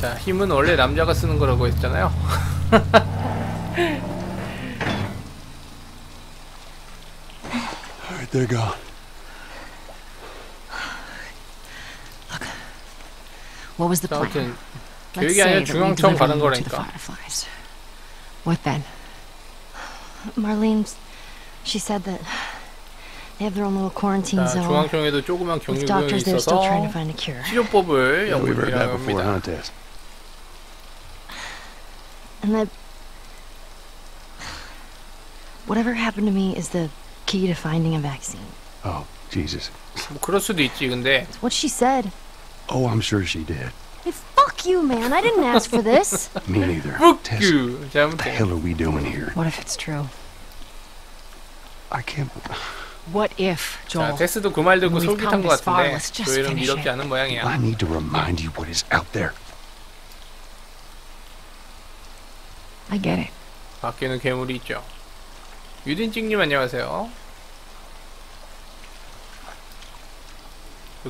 Speaker 1: 자 힘은 원래 남자가 쓰는 거라고 했잖아요
Speaker 3: they're gone.
Speaker 7: What was the
Speaker 1: 자,
Speaker 7: plan?
Speaker 1: 아무튼
Speaker 7: Let's
Speaker 1: 계획이 아니라
Speaker 7: say that we
Speaker 1: 중앙청
Speaker 7: deliver
Speaker 1: 가는
Speaker 7: them to the
Speaker 1: 거라니까
Speaker 7: Fireflies. What then?
Speaker 2: Marlene, she said that they have their own little quarantine
Speaker 1: 자
Speaker 2: zone
Speaker 1: 중앙청에도 조그만
Speaker 2: with
Speaker 1: 격리구역이
Speaker 2: doctors there still trying to
Speaker 1: 있어서
Speaker 2: find a cure.
Speaker 1: 치료법을
Speaker 3: Yeah, we've heard that
Speaker 1: 연구중이라고
Speaker 3: before,
Speaker 1: 합니다
Speaker 3: huh, Tess?
Speaker 2: And that whatever happened to me is the key to finding a vaccine.
Speaker 3: Oh, Jesus.
Speaker 1: 뭐 그럴 수도 있지 근데
Speaker 2: It's what she said.
Speaker 3: Oh, I'm sure she did.
Speaker 2: Hey, fuck you, man. I didn't ask for this. (laughs)
Speaker 3: Me neither. Tess,
Speaker 1: 푸큐 자
Speaker 3: what the
Speaker 1: 아무튼
Speaker 3: hell are we doing here?
Speaker 7: What if it's true?
Speaker 3: I can't.
Speaker 7: What if,
Speaker 1: 자
Speaker 7: Joel?
Speaker 1: 테스도 그 말 듣고 솔깃한 것 같은데 조엘은
Speaker 7: it.
Speaker 1: 않은 모양이야
Speaker 3: I need to remind you what is out there.
Speaker 7: I get it.
Speaker 1: 밖에는 괴물이 있죠 유딘찍님 안녕하세요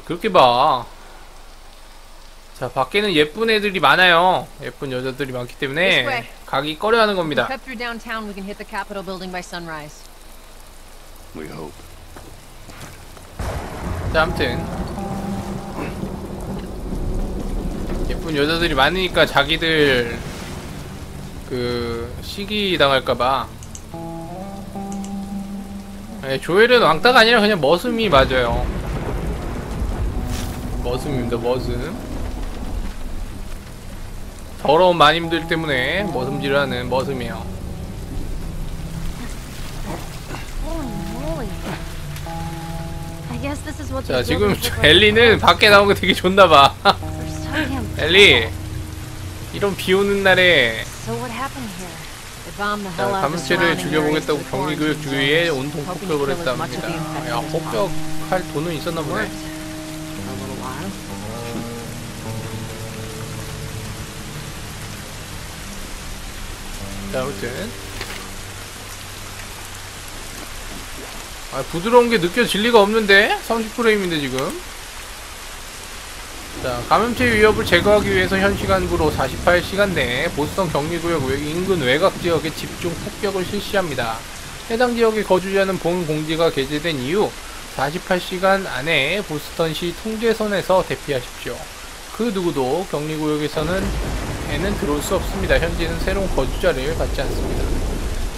Speaker 1: 그렇게 봐. 자, 밖에는 예쁜 애들이 많아요. 예쁜 여자들이 많기 때문에. 가기 꺼려하는 겁니다.
Speaker 8: We
Speaker 3: hope.
Speaker 1: 자, 아무튼 예쁜 여자들이 많으니까 자기들 그 시기 당할까봐. 네, 조엘은 왕따가 아니라 그냥 머슴이 맞아요. 머슴입니다, 머슴. 더러운 마님들 때문에 머슴질하는 머슴이에요. 자, 지금 엘리는 밖에 나온 거 되게 좋나봐. 엘리, 이런 비 오는 날에 자,
Speaker 8: areas
Speaker 1: 죽여보겠다고
Speaker 8: quarantine
Speaker 1: 주위에 온통 폭격을 했답니다. 야. 폭격할 돈은 있었나 보네. 자, 아무튼. 아, 부드러운 게 느껴질 리가 없는데? 30프레임인데, 지금. 자, 감염체 위협을 제거하기 위해서 현 시간부로 48시간 내에 보스턴 격리구역 외- 인근 외곽 지역에 집중 폭격을 실시합니다. 해당 지역에 거주자는 본 공지가 게재된 이후 48시간 안에 보스턴시 통제선에서 대피하십시오. 그 누구도 격리구역에서는 에는 들어올 수 없습니다. 현재는 새로운 거주자를 받지 않습니다.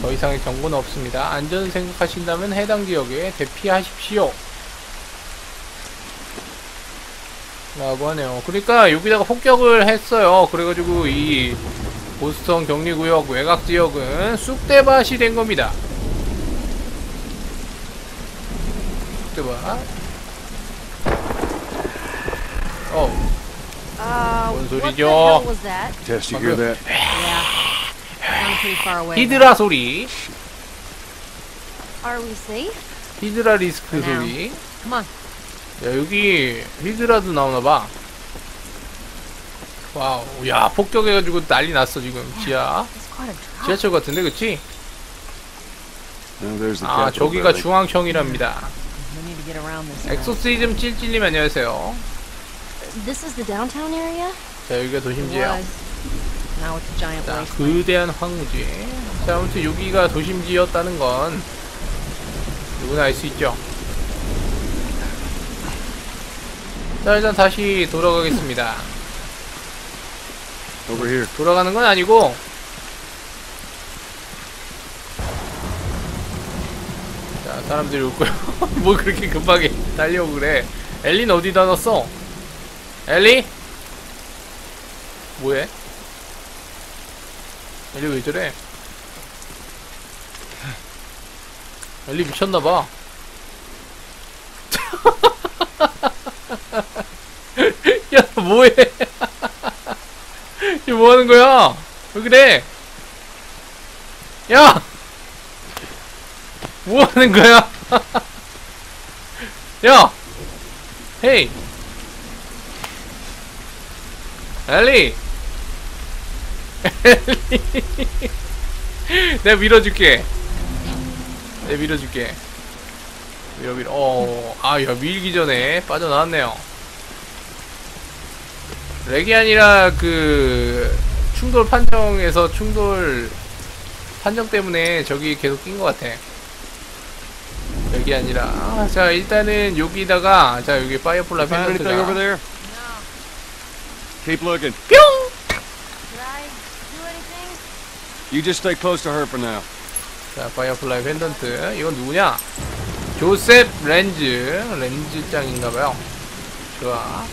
Speaker 1: 더 이상의 경고는 없습니다. 안전을 생각하신다면 해당 지역에 대피하십시오. 라고 하네요. 그러니까 여기다가 폭격을 했어요. 그래가지고 이 보스턴 격리구역 외곽 지역은 쑥대밭이 된 겁니다. 쑥대밭. 어,
Speaker 2: Uh,
Speaker 1: 뭔 소리죠?
Speaker 2: was
Speaker 1: 히드라 소리.
Speaker 2: Are we safe?
Speaker 1: 히드라리스크. 소리.
Speaker 8: Come on.
Speaker 1: 야, 여기 히드라도 나오나봐. 와우. 야, 폭격해가지고 난리 났어, 지금. 지하.
Speaker 2: It's quite a drop.
Speaker 1: 지하철 같은데, 그치? 아, 저기가. 중앙청이랍니다.
Speaker 8: We need to get around this. now.
Speaker 1: 엑소시즘 찔찔님 안녕하세요.
Speaker 2: This is the downtown area?
Speaker 1: 자, 여기가 도심지예요. 자. 거대한 황무지. 자, 아무튼 여기가 도심지였다는 건 누구나 알 수 있죠. 자, 일단 다시 돌아가겠습니다.
Speaker 3: Over here.
Speaker 1: 돌아가는 건 아니고 자 사람들이 올 거야 (laughs) 뭐 그렇게 급하게 달려오고 그래 엘린 어디다 넣었어 엘리 뭐해 엘리 왜 저래 엘리 미쳤나봐 (laughs) 야 뭐해 (laughs) 이 뭐 하는 거야? 왜 그래? 야! 뭐 하는 거야? (laughs) 야! 헤이! 엘리! 엘리! (laughs) 내가 밀어줄게. 내가 밀어줄게. 밀어, 밀어. 어, 아, 야, 밀기 전에 빠져나왔네요. 렉이 아니라 그 충돌 판정에서 충돌 판정 때문에 저기 계속 낀 것 같아. 렉이 아니라 아, 자 일단은 여기다가 자 여기?
Speaker 3: Keep looking.
Speaker 1: 뿅!
Speaker 2: Did I do anything?
Speaker 3: You just stay close to her for now.
Speaker 1: 자 파이어플라이 펜던트 이건 누구냐? 조셉 렌즈 렌즈짱인가봐요. 좋아.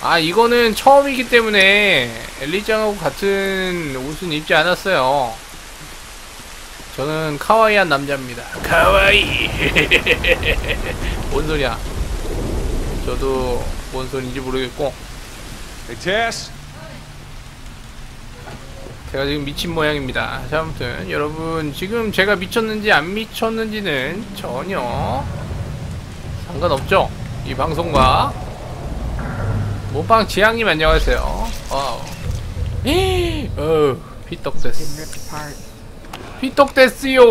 Speaker 1: 아 이거는 처음이기 때문에 엘리짱하고 같은 옷은 입지 않았어요. 저는 카와이한 남자입니다. 카와이. (laughs) 뭔 소리야? 저도 뭔 소리인지 모르겠고
Speaker 3: Hey, Tess.
Speaker 1: 제가 지금 미친 모양입니다. 자, 아무튼 여러분 지금 제가 미쳤는지 안 미쳤는지는 전혀 상관없죠. 이 방송과 모방 지향님 안녕하세요. 와우. (gasps) 어, 피떡
Speaker 8: Been
Speaker 1: 됐어.
Speaker 8: ripped apart.
Speaker 1: 피떡 됐어요.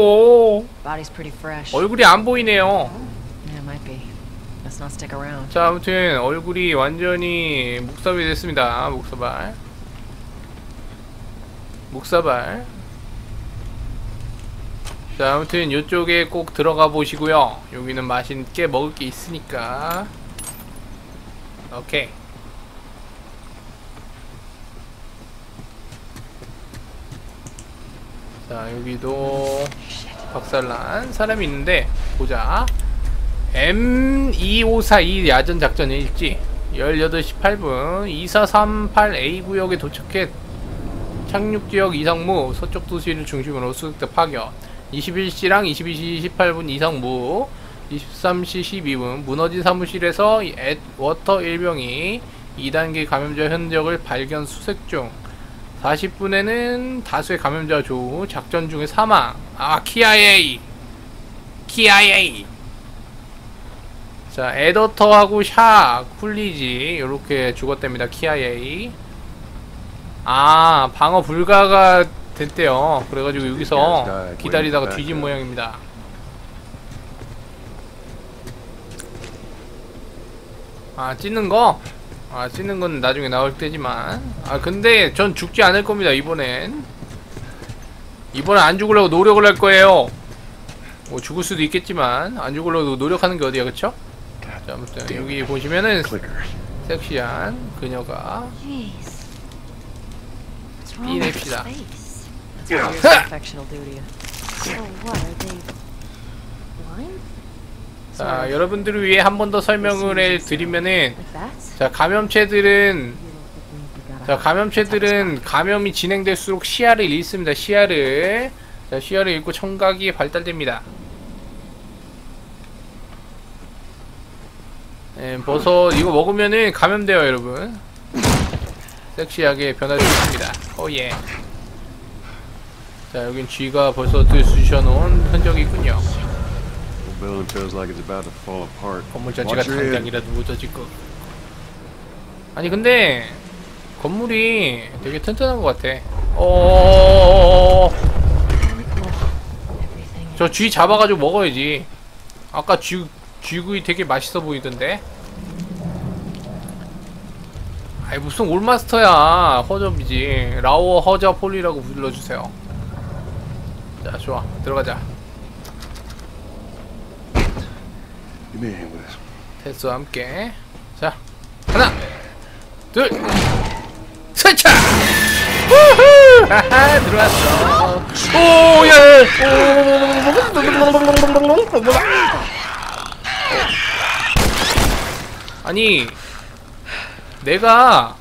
Speaker 8: Body's pretty fresh.
Speaker 1: 얼굴이 안 보이네요.
Speaker 8: Yeah, it might be. Let's
Speaker 1: 자, 아무튼 얼굴이 완전히 묵사발이 됐습니다. 묵사발. 묵사발. 자, 아무튼 이쪽에 꼭 들어가 보시고요. 여기는 맛있게 먹을 게 있으니까. 오케이. 자, 여기도 박살난 사람이 있는데 보자. M2542 야전 작전 일지. 18시 8분 2438A 구역에 도착해 착륙 지역 이상무 서쪽 도시를 중심으로 수색대 파견. 21시랑 22시 18분 이상무 23시 12분 무너진 사무실에서 앳워터 일병이 2단계 감염자 흔적을 발견 수색 중. 40분에는 다수의 감염자 조우 작전 중에 사망. 아 키아에이. 키아에이 자, 에더터하고 샤, 쿨리지 요렇게 죽었답니다. 키아에이. 아, 방어 불가가 됐대요. 그래가지고 여기서 기다리다가 뒤진 모양입니다. 아 찢는 거? 아 찢는 건 나중에 나올 때지만 아 근데 전 죽지 않을 겁니다 이번엔 이번엔 안 죽으려고 노력을 할 거예요 뭐 죽을 수도 있겠지만 안 죽으려고 노력하는 게 어디야 그쵸? 자 아무튼 여기 보시면은. 섹시한 그녀가
Speaker 2: Jeez. What's wrong with his
Speaker 1: 냅시다.
Speaker 2: face?
Speaker 8: That's what affection will do to you.
Speaker 2: So what, are they blind?
Speaker 1: 자 여러분들을 위해 한 번 더 설명을 해 드리면은
Speaker 2: Like that?
Speaker 1: 자 감염체들은 자 감염체들은 감염이 진행될수록 시야를 잃습니다 시야를 자 시야를 잃고 청각이 발달됩니다 예, 버섯 이거 먹으면은 감염돼요 여러분. 섹시하게 변할 수 있습니다. 오예. 자 여긴 쥐가 벌써 들쑤셔놓은 흔적이 있군요.
Speaker 3: Old building feels like it's about to fall apart.
Speaker 1: 건물 자체가. 당장이라도 무너질 것 아니 근데 건물이 되게 튼튼한 것 같아. 어...
Speaker 2: Everything.
Speaker 1: 저쥐 잡아가지고 먹어야지. 아까 쥐, 쥐구이 되게 맛있어 보이던데? 아이 무슨 올마스터야 허접이지. 라오 허저 폴리라고 불러주세요. 자 좋아. 들어가자. 테스와 함께. 자 하나 우후! 하하 들어왔어. 오예 아니 내가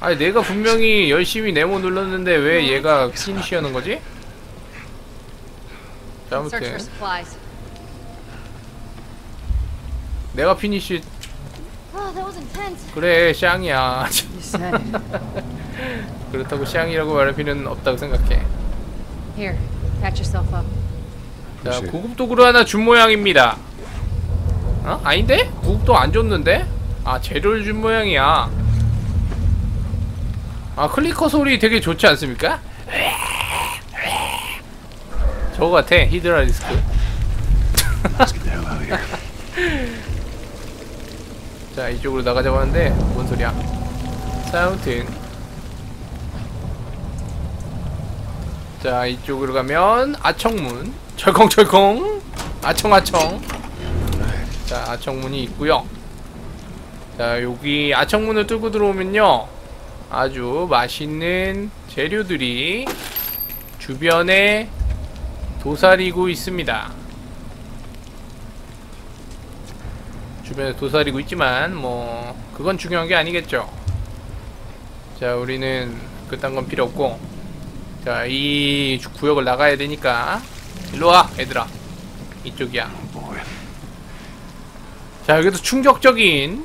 Speaker 1: 아니 내가 분명히 열심히 네모 눌렀는데 왜 얘가 피니시하는 거지? 아무튼. 내가
Speaker 2: was intense.
Speaker 1: 그래 샹이야. (laughs) 그렇다고 샹이라고 말할 필요는 없다고 생각해. 자
Speaker 3: 글쎄.
Speaker 1: 구급도구를 하나 준 모양입니다 어? 아닌데? 구급도 안 줬는데? 아 재료를 준 모양이야 아 클리커 소리 되게 좋지 않습니까? 저거 같아 히드라 리스크. (laughs) 자 이쪽으로 나가자고 하는데 뭔 소리야 자 아무튼 자 이쪽으로 가면 아청문 철컹철컹 아청아청 자 아청문이 있고요. 자 여기 아청문을 뚫고 들어오면요. 아주 맛있는 재료들이 주변에 도사리고 있습니다. 주변에 도사리고 있지만 뭐 그건 중요한 게 아니겠죠. 자 우리는 그딴 건 필요 없고. 자 이 구역을 나가야 되니까 일로와 얘들아. 이쪽이야. 자 여기도 충격적인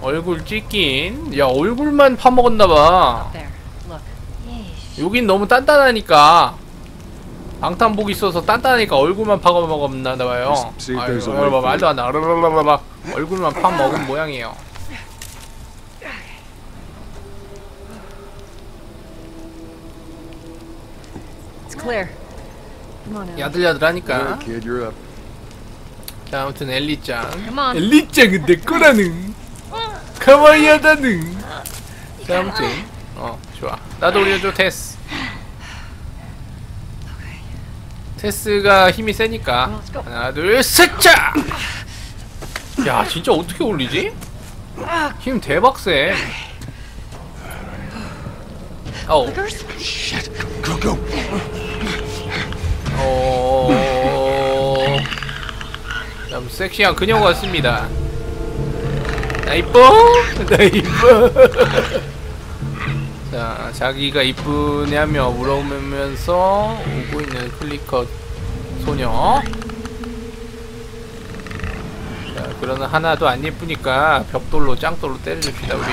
Speaker 1: 얼굴 찢긴 야 얼굴만 파먹었나봐. 여긴 너무 단단하니까 방탄복 있어서 단단하니까 얼굴만 파먹었나봐요 아유
Speaker 3: through.
Speaker 1: 말도 안 나. 르르르르르. 얼굴만 파먹은 모양이에요. 야들야들하니까
Speaker 3: Alright, kid, you're up.
Speaker 1: 자 아무튼 엘리짱. 엘리짱은 내 거라는. 가와이하다는. 자 아무튼. 어 좋아. 나도 올려줘 테스. 테스가 힘이 세니까 하나 둘셋자! 야 진짜 어떻게 올리지? 힘 대박 세. 어우
Speaker 3: go.
Speaker 1: 어... 참 섹시한 그녀가 왔습니다. 나 이뻐? (laughs) 나 이뻐? (laughs) 자, 자기가 이쁘냐며 물어보면서 오고 있는 클리커 소녀. 자, 그러나 하나도 안 예쁘니까 벽돌로 짱돌로 때려줍시다, 우리.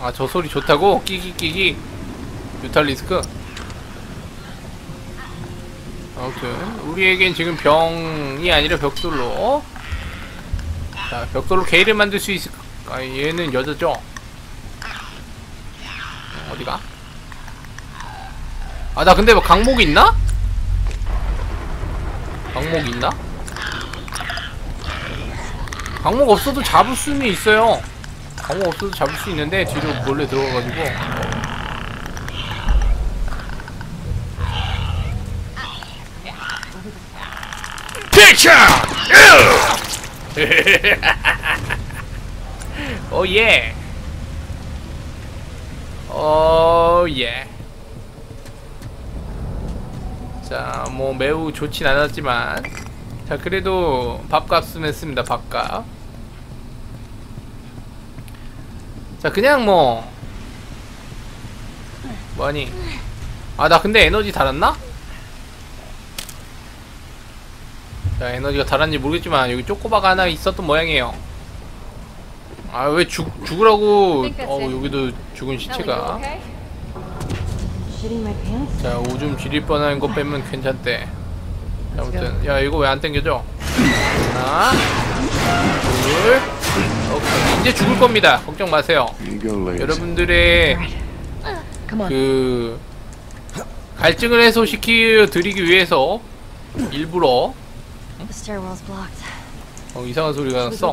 Speaker 1: 아, 저 소리 좋다고? 끼기끼기. 뮤탈리스크. 아무튼 우리에겐 지금 병이 아니라 벽돌로. 자 벽돌로 게이를 만들 수 있을 아 얘는 여자죠? 어디가? 아 나 근데 뭐 강목 있나? 강목 있나? 강목 없어도 잡을 수는 있어요. 강목 없어도 잡을 수 있는데 뒤로 몰래 들어가가지고. 피쳐! (laughs) 오 예. 오 예. 자, 뭐 매우 좋진 않았지만 자, 그래도 밥값은 했습니다. 밥값. 자, 그냥 뭐 뭐니? 아, 나 근데 에너지 달았나? 자, 에너지가 달았는지 모르겠지만 여기 쪼꼬바가 하나 있었던 모양이에요. 아, 왜 죽, 죽으라고 어, 여기도 죽은 시체가. 자, 오줌 지릴 뻔한 거 빼면 괜찮대. 자, 아무튼, 야, 이거 왜 안 땡겨져? 하나, 둘, 오케이. 이제 죽을 겁니다. 걱정 마세요. 여러분들의. 그 갈증을 해소시키 드리기 위해서 일부러. 어, 이상한 소리가 났어.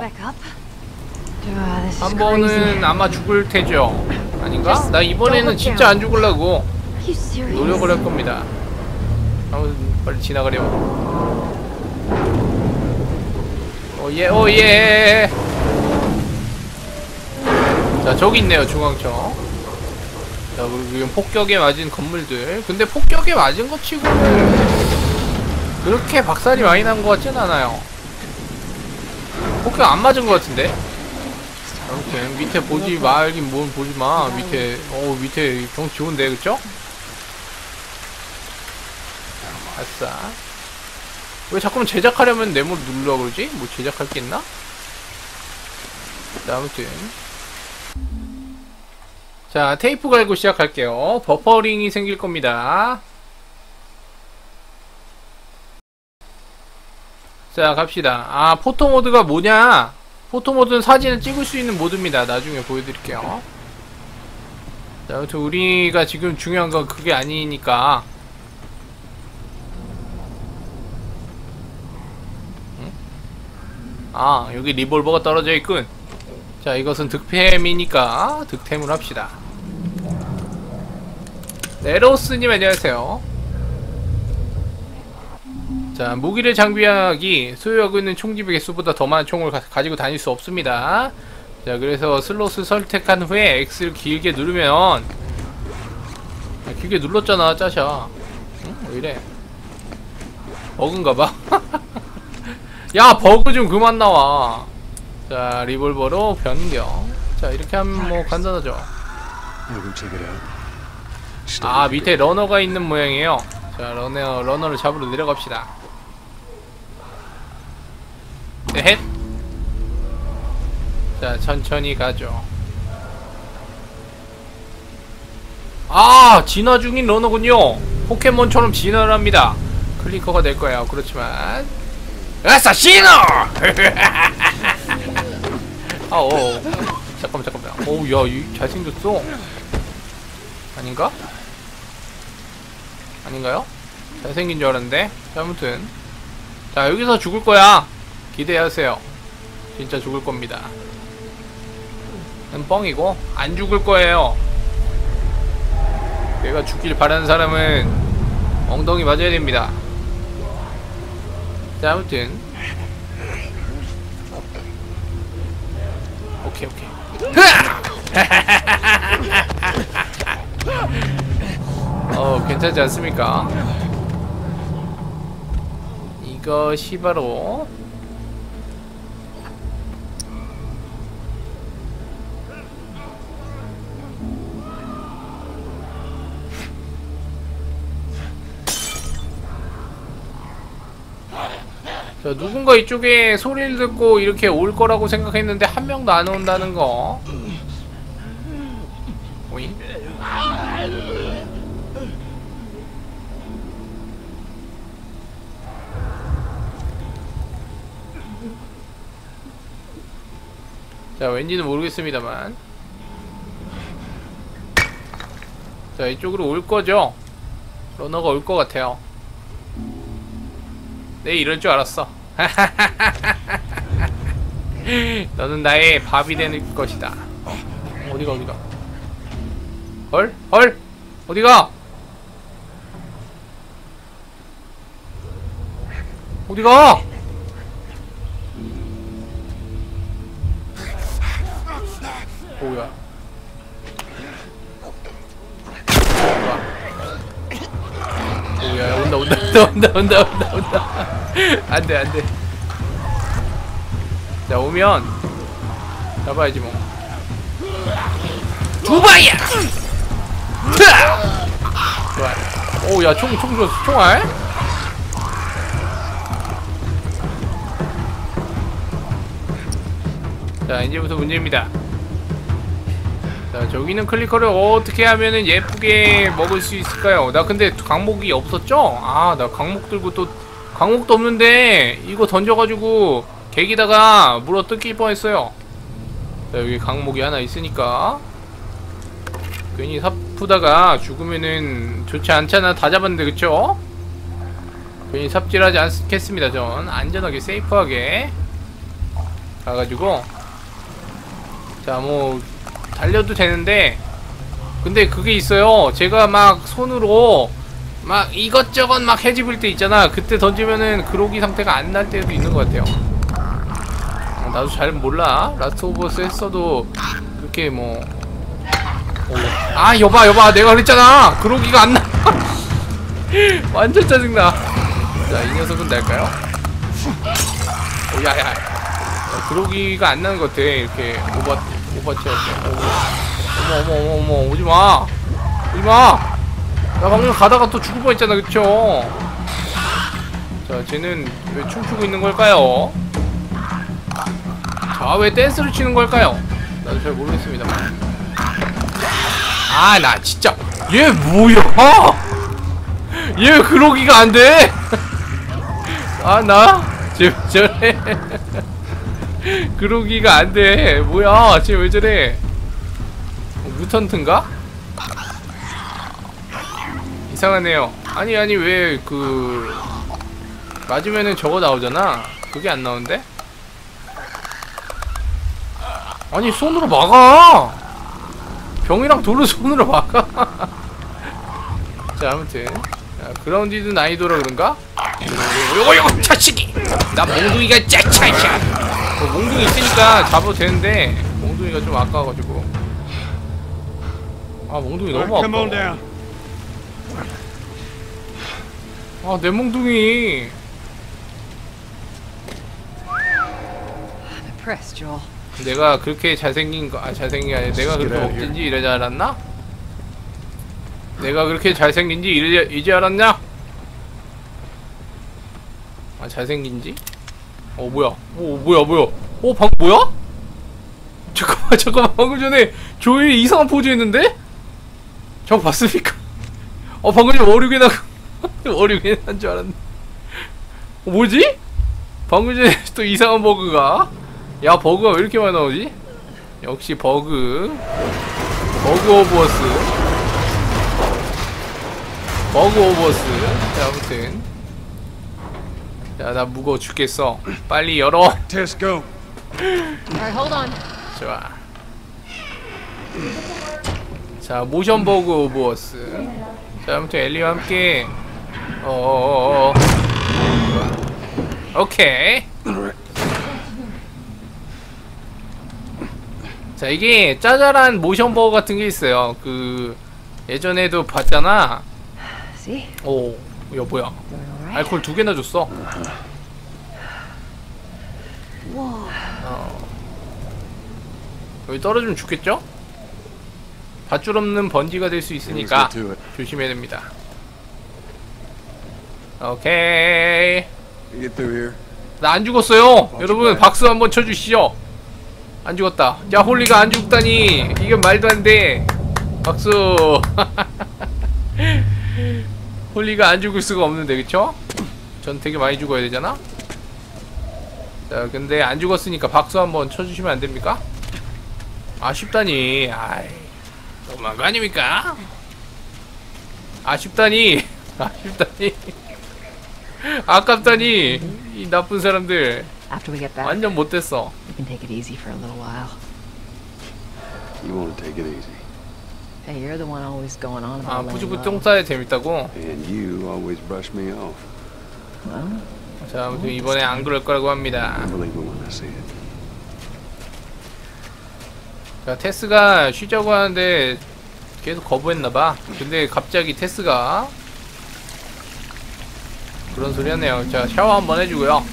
Speaker 2: is
Speaker 1: 한. 번은 아마 죽을 테죠. 아닌가? 나 이번에는 진짜 안
Speaker 2: serious?
Speaker 1: 노력을 할 겁니다. 아무튼 빨리 지나가렴. 오예 오예. 자 저기 있네요 중앙청. 자 그리고 폭격에 맞은 건물들. 근데 폭격에 맞은 것 치고는 그렇게 박살이 많이 난 것 같진 않아요. 폭격 안 맞은 것 같은데. 아무튼 밑에 보지 말긴 뭘 보지 마. 밑에 어 밑에 경치 좋은데 그쵸? 아싸. 왜 자꾸만 제작하려면 네모 누르라고 그러지? 뭐 제작할 게 있나? 자, 아무튼. 자, 테이프 갈고 시작할게요. 버퍼링이 생길 겁니다. 자, 갑시다. 아, 포토 모드가 뭐냐? 포토 모드는 사진을 찍을 수 있는 모드입니다. 나중에 보여드릴게요. 자, 아무튼 우리가 지금 중요한 건 그게 아니니까 아 여기 리볼버가 떨어져 있군 자 이것은 득템이니까 득템을 합시다 네로스님 안녕하세요 자 무기를 장비하기 소유하고 있는 총집의 개수보다 더 많은 총을 가, 지고 다닐 수 없습니다. 자 그래서 슬롯을 선택한 후에 X를 길게 누르면 아, 길게 눌렀잖아 짜샤. 응? 왜 이래? 버그인가봐. (laughs) 야 버그 좀 그만 나와. 자 리볼버로 변경. 자 이렇게 하면 뭐 간단하죠. 아 밑에 러너가 있는 모양이에요. 자 러너, 러너를 잡으러 내려갑시다 넷 자, 천천히 가죠. 아, 진화 중인 러너군요. 포켓몬처럼 진화를 합니다. clicker가 될 거예요. 그렇지만. 아싸, 신호! (laughs) 아, 어. 어. 잠깐만, 잠깐만. 어우, 야, 이 잘생겼어. 아닌가? 아닌가요? 잘생긴 줄 알았는데. 자, 아무튼. 자, 여기서 죽을 거야. 기대하세요. 진짜 죽을 겁니다. 은 뻥이고 안 죽을 거예요. 내가 죽길 바라는 사람은 엉덩이 맞아야 됩니다. 자 아무튼 오케이 오케이. (laughs) 어 괜찮지 않습니까? 이것이 바로 자, 누군가 이쪽에 소리를 듣고 이렇게 올 거라고 생각했는데 한 명도 안 온다는 거. 오잉? 자, 왠지는 모르겠습니다만. 자, 이쪽으로 올 거죠? 러너가 올 것 같아요. 내 이럴 줄 알았어. (laughs) 너는 나의 밥이 되는 것이다. 어, 어디가 어디가? 헐? 헐? 어디가? 어디가? 뭐야? 오야 (laughs) 온다 온다 온다 온다 온다 온다. 안돼 안돼. 자 오면 잡아야지 뭐. 두바이야! 좋아. 오야 총총 줬어. 총알? 자 이제부터 문제입니다 자 저기는 클리커를 어떻게 하면은 예쁘게 먹을 수 있을까요? 나 근데 강목이 없었죠? 아 나 강목 들고 또 강목도 없는데 이거 던져가지고 개기다가 물어 뜯길 뻔했어요 자 여기 강목이 하나 있으니까 괜히 삽푸다가 죽으면은 좋지 않잖아 다 잡았는데 그쵸? 괜히 삽질하지 않겠습니다 전 안전하게 세이프하게 가가지고 자뭐 달려도 되는데 근데 그게 있어요. 제가 막 손으로 막 이것저것 막 해집을 때 있잖아. 그때 던지면은 그로기 상태가 안 날 때도 있는 것 같아요. 어, 나도 잘 몰라. 라스트 오브 어스 했어도 그렇게 뭐. 오. 아 여봐 여봐. 내가 그랬잖아. 그로기가 안나. (laughs) 완전 짜증나. 자 이 녀석은 날까요? 오 야야. 야, 그로기가 안 나는 것 같아. 이렇게 오버 오버치 할때 어머 어머 어머 어머 오지마. 오지마. 나 방금 가다가 또 죽을 뻔했잖아 그쵸? 자 쟤는 왜 춤추고 있는 걸까요? 자 왜 댄스를 추는 걸까요? 나도 잘 모르겠습니다만 아나 진짜. 얘 뭐야? (laughs) 얘왜 그러기가 안돼? (laughs) 아나쟤 (laughs) 저래 (laughs) 그러기가 안 돼. 뭐야? 쟤 왜 저래? 어, 무턴트인가? 이상하네요. 아니 아니 왜 그 맞으면은 저거 나오잖아. 그게 안 나오는데? 아니 손으로 막아! 병이랑 돌로 (laughs) 손으로 막아! (laughs) 자 아무튼. 자, 그라운디드 난이도라 그런가? 요거 요거 차치기 나 몽둥이가 짝차샤 어, 몽둥이 있으니까 잡아도 되는데 몽둥이가 좀 아까워가지고 아 몽둥이 너무 아까워 아내 몽둥이
Speaker 8: I'm impressed, Joel.
Speaker 1: 내가 그렇게 잘생긴 거, 아 잘생긴 게 아니라 내가 그렇게 멋진지 이러지 않았나? 내가 그렇게 잘생긴지 이래, 이제 알았냐? 아 잘생긴지? 어 뭐야? 어 뭐야 뭐야? 어 방금 뭐야? 잠깐만 (laughs) 잠깐만 방금 전에 조이 이상한 포즈 했는데? 저거 봤습니까? (laughs) 어 방금 전에 어류개나 (laughs) 어류개 한줄 알았네 어, 뭐지? 방금 전에 또 이상한 버그가 야 버그가 왜 이렇게 많이 나오지? 역시 버그 Bug of Us Bug of Us 자 아무튼 자나 무거워 죽겠어. 빨리 열어.
Speaker 3: Tess, go.
Speaker 8: Alright, hold on.
Speaker 1: 좋아. 자 모션 Bug of Us. 자 아무튼 엘리와 함께. 어어어어 좋아. 오케이. 자 이게 짜잘한 모션 버거 같은 게 있어요. 그 예전에도 봤잖아.
Speaker 2: See?
Speaker 1: 오, 야 뭐야? 알콜 두 개나 줬어. 어. 여기 떨어지면 죽겠죠? 밧줄 없는 번지가 될 수 있으니까. 조심해야 됩니다. 오케이. 나 안 죽었어요. 여러분 박수 한번 쳐주시죠. 안 죽었다. 야 홀리가 안 죽다니 이게 말도 안 돼. 박수. (laughs) 홀리가 안 죽을 수가 없는데 그쵸? 전 되게 많이 죽어야 되잖아. 자 근데 안 죽었으니까 박수 한번 쳐주시면 안 됩니까? 아쉽다니. 아이 너무한 거 아닙니까? 아쉽다니. (laughs) 아쉽다니. 아깝다니. 이 나쁜 사람들. 완전 못됐어.
Speaker 8: can take it easy for a little while.
Speaker 3: You want to take it easy.
Speaker 8: Hey, you're the one always going on
Speaker 1: 아
Speaker 8: about laying
Speaker 1: 뿌지뿌
Speaker 8: low.
Speaker 1: 똥 싸야 재밌다고?
Speaker 3: And you always brush me off.
Speaker 8: Well,
Speaker 1: 자 아무튼 이번에 안 그럴 거라고 합니다
Speaker 3: I believe it when I see it.
Speaker 1: 자 테스가 쉬자고 하는데 계속 거부했나봐 근데 갑자기 테스가 그런 소리 하네요 자 샤워 한번 해주고요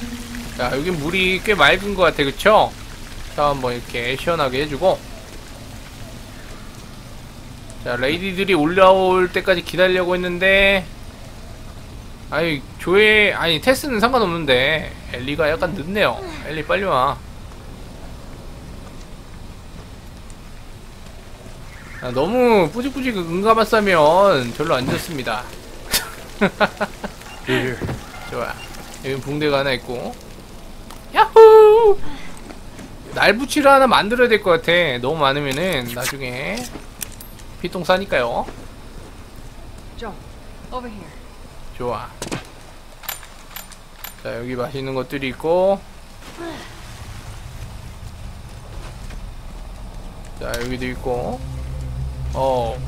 Speaker 1: 자 여기 물이 꽤 맑은 것 같아 그쵸? 샤워 한번 이렇게 시원하게 해주고 자 레이디들이 올라올 때까지 기다리려고 했는데 아니 조에 아니 테스는 상관없는데 엘리가 약간 늦네요 엘리 빨리 와 아, 너무 뿌직뿌직 응가만 싸면 별로 안 좋습니다. (laughs) 좋아. 여기 붕대가 하나 있고. 야호! 날 붙이를 하나 만들어야 될 것 같아. 너무 많으면은 나중에 피똥 싸니까요. 좋아. 자, 여기 맛있는 것들이 있고. 자, 여기도 있고. 어.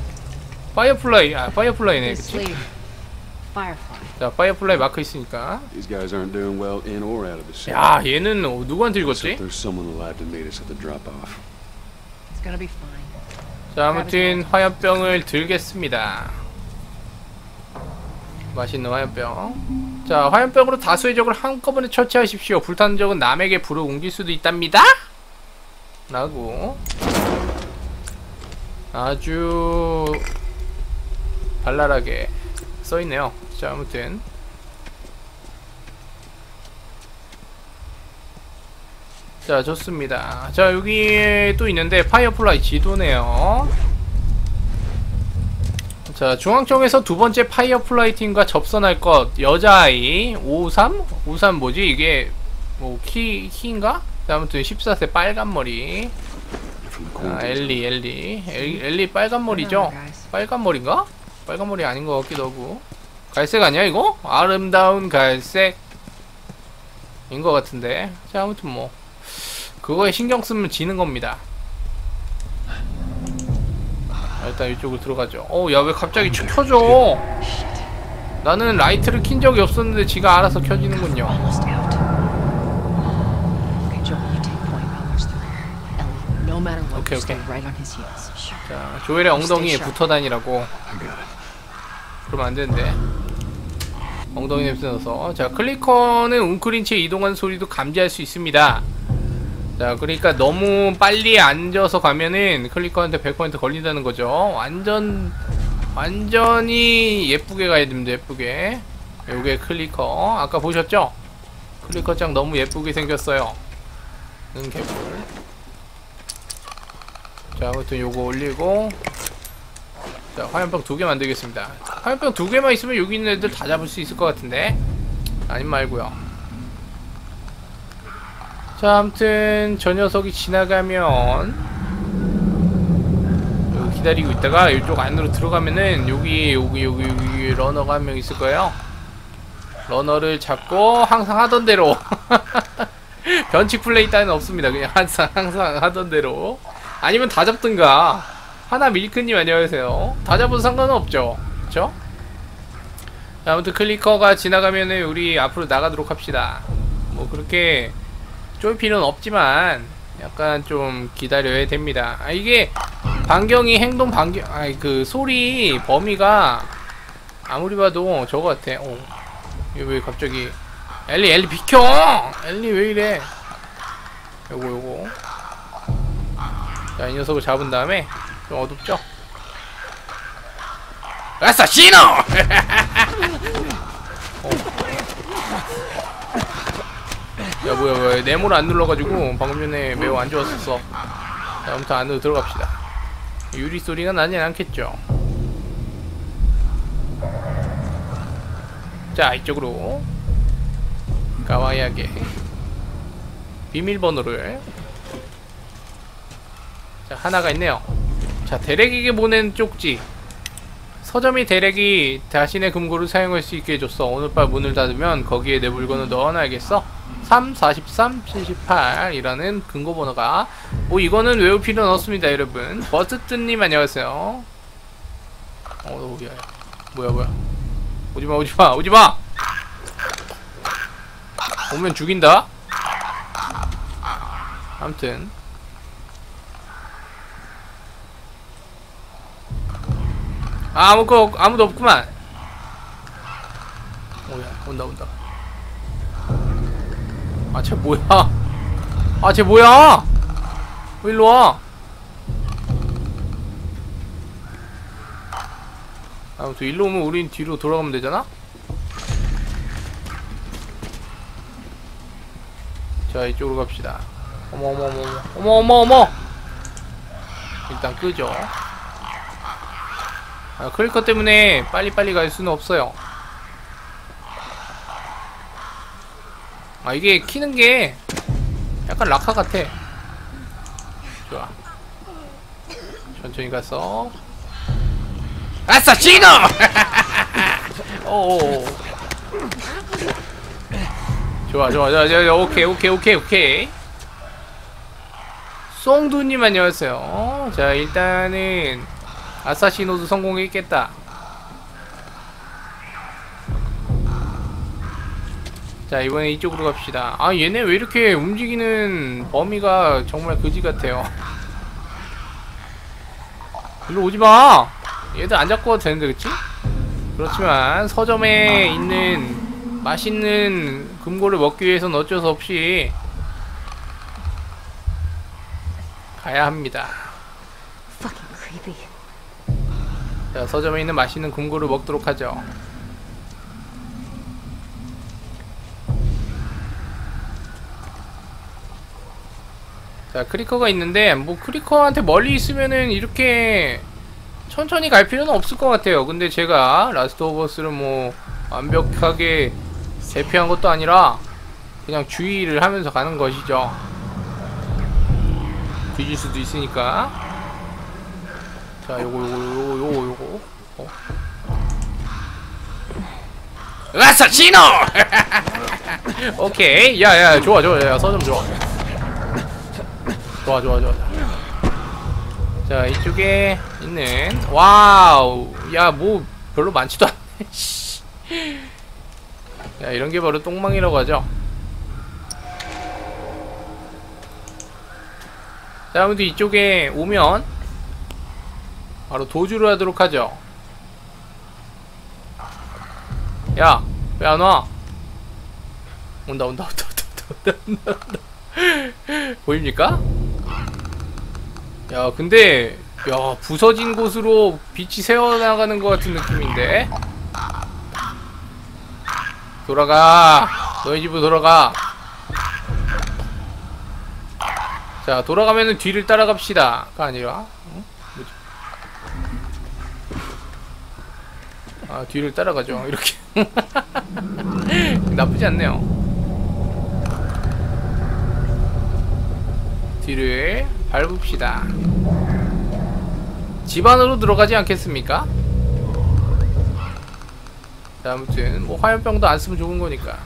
Speaker 1: 파이어플라이. 아, 파이어플라이네. 그치? 자, 파이어플라이 마크 있으니까. 야, 얘는 어, 누구한테 읽었지?
Speaker 8: It's gonna be fine.
Speaker 1: 자, 아무튼 화염병을 들겠습니다. 맛있는 화염병. 자, 화염병으로 다수의 적을 한꺼번에 처치하십시오. 불타는 적은 남에게 불을 옮길 수도 있답니다. 라고 아주 발랄하게 써있네요. 자, 아무튼 자, 좋습니다. 자, 여기 또 있는데 파이어플라이 지도네요. 자, 중앙청에서 두 번째 파이어플라이 팀과 접선할 것 여자아이 53? 53 뭐지? 이게 뭐 키, 키인가? 자, 아무튼 14세 빨간 머리
Speaker 3: From the
Speaker 1: 아. 엘리 엘리 엘, 엘리 빨간 머리죠? 빨간 머리인가? 빨간 머리 아닌 것 같기도 하고 갈색 아니야 이거? 아름다운 갈색 인것 같은데 자 아무튼 뭐 그거에 신경 쓰면 지는 겁니다. 아, 일단 이쪽으로 들어가죠. 어우 야 왜 갑자기 켜- 켜져? 나는 라이트를 킨 적이 없었는데 지가 알아서 켜지는군요.
Speaker 8: heels. Sure.
Speaker 1: 자 조엘의 엉덩이에 붙어 다니라고. 그러면 안 되는데. 엉덩이 냄새 나서. 자 클리커는 웅크린 채 이동하는 소리도 감지할 수 있습니다 자 그러니까 너무 빨리 앉아서 가면은 클리커한테 100% 걸린다는 거죠. 완전 완전히 예쁘게 가야 됩니다 예쁘게. 요게 클리커. 아까 보셨죠? 클리커짱 너무 예쁘게 생겼어요. 응 개뿔. 자 아무튼 요거 올리고. 자 화염병 두 개 만들겠습니다. 화염병 두 개만 있으면 여기 있는 애들 다 잡을 수 있을 것 같은데? 아님 말고요 자 아무튼 저 녀석이 지나가면 여기 기다리고 있다가 이쪽 안으로 들어가면은 여기 여기 여기 여기 러너가 한 명 있을 거예요. 러너를 잡고 항상 하던 대로. (laughs) 변칙 플레이 따위는 없습니다. 그냥 항상 항상 하던 대로. 아니면 다 잡든가. 하나 밀크님 안녕하세요. 다 잡아도 상관은 없죠? 그쵸? 자, 아무튼 클리커가 지나가면은 우리 앞으로 나가도록 합시다. 뭐 그렇게 쫄 필요는 없지만 약간 좀 기다려야 됩니다 아 이게 반경이 행동 반경 아니 그 소리 범위가 아무리 봐도 저거 같아 어. 이거 왜 갑자기 엘리 엘리 비켜 엘리 왜 이래 요거 요거 자, 이 녀석을 잡은 다음에 좀 어둡죠? 아사시노! (laughs) 어. 야 뭐야 뭐야. 네모를 안 눌러가지고 방금 전에 매우 안 좋았었어. 자 아무튼 안으로 들어갑시다. 유리 소리가 나진 않겠죠? 자 이쪽으로. 가와이하게. 비밀번호를. 자 하나가 있네요. 자 대렉에게 보낸 쪽지. 서점이 대렉이 자신의 금고를 사용할 수 있게 해줬어. 오늘 밤 문을 닫으면 거기에 내 물건을 넣어놔야겠어 3, 43, 78이라는 근거 번호가. 뭐 이거는 외울 필요는 없습니다 여러분. 버스트님 안녕하세요. 어 뭐야? 뭐야 뭐야? 오지마 오지마 오지마! 오면 죽인다? 아무튼. 아, 아무거 아무도 없구만. 오야 온다 온다 아 쟤 뭐야? 아 쟤 뭐야? 왜 일로 와? 아무튼 일로 오면 우린 뒤로 돌아가면 되잖아? 자 이쪽으로 갑시다. 어머 어머 어머 어머. 어머 어머 일단 끄죠. 아, 클리커 때문에 빨리빨리 갈 수는 없어요 아 이게 키는 게 약간 락카 같아. 좋아. 천천히 가서 아싸 진호 오 좋아 좋아 좋아 좋아 오케이 오케이 오케이 오케이. 송두님 안녕하세요. 자 일단은 아사시노도 성공했겠다 자 이번에 이쪽으로 갑시다. 아 얘네 왜 이렇게 움직이는 범위가 정말 거지 같아요? 일로 오지마! 얘들 안 잡고 되는데 그치? 그렇지만 서점에 있는 맛있는 금고를 먹기 위해서는 어쩔 수 없이 가야 합니다. 자 서점에 있는 맛있는 금고를 먹도록 하죠 자 크리커가 있는데 뭐 크리커한테 멀리 있으면은 이렇게 천천히 갈 필요는 없을 것 같아요. 근데 제가 라스트 오브 어스를 뭐 완벽하게 대피한 것도 아니라 그냥 주의를 하면서 가는 것이죠. 뒤질 수도 있으니까. 자 요거 요거 요거 요거 요거. 어. 아사시노 (laughs) 오케이. 야야 좋아 좋아. 야 서점 좋아 좋아 좋아 좋아 자 이쪽에 있는 와우 야 뭐 별로 많지도 않네 (laughs) 씨. 야 이런 게 바로 똥망이라고 하죠 자 아무튼 이쪽에 오면 바로 도주를 하도록 하죠 야 왜 안 와? 온다 온다 온다 온다 온다 온다 온다 (laughs) 보입니까? 야 근데 야 부서진 곳으로 빛이 새어나가는 것 같은 느낌인데? 돌아가. 너희 집으로 돌아가. 자 돌아가면은 뒤를 따라갑시다 가 아니라. 응? 아 뒤를 따라가죠. 이렇게. (laughs) 나쁘지 않네요 뒤를 밟읍시다. 집 안으로 들어가지 않겠습니까? 자 아무튼 뭐 화염병도 안 쓰면 좋은 거니까.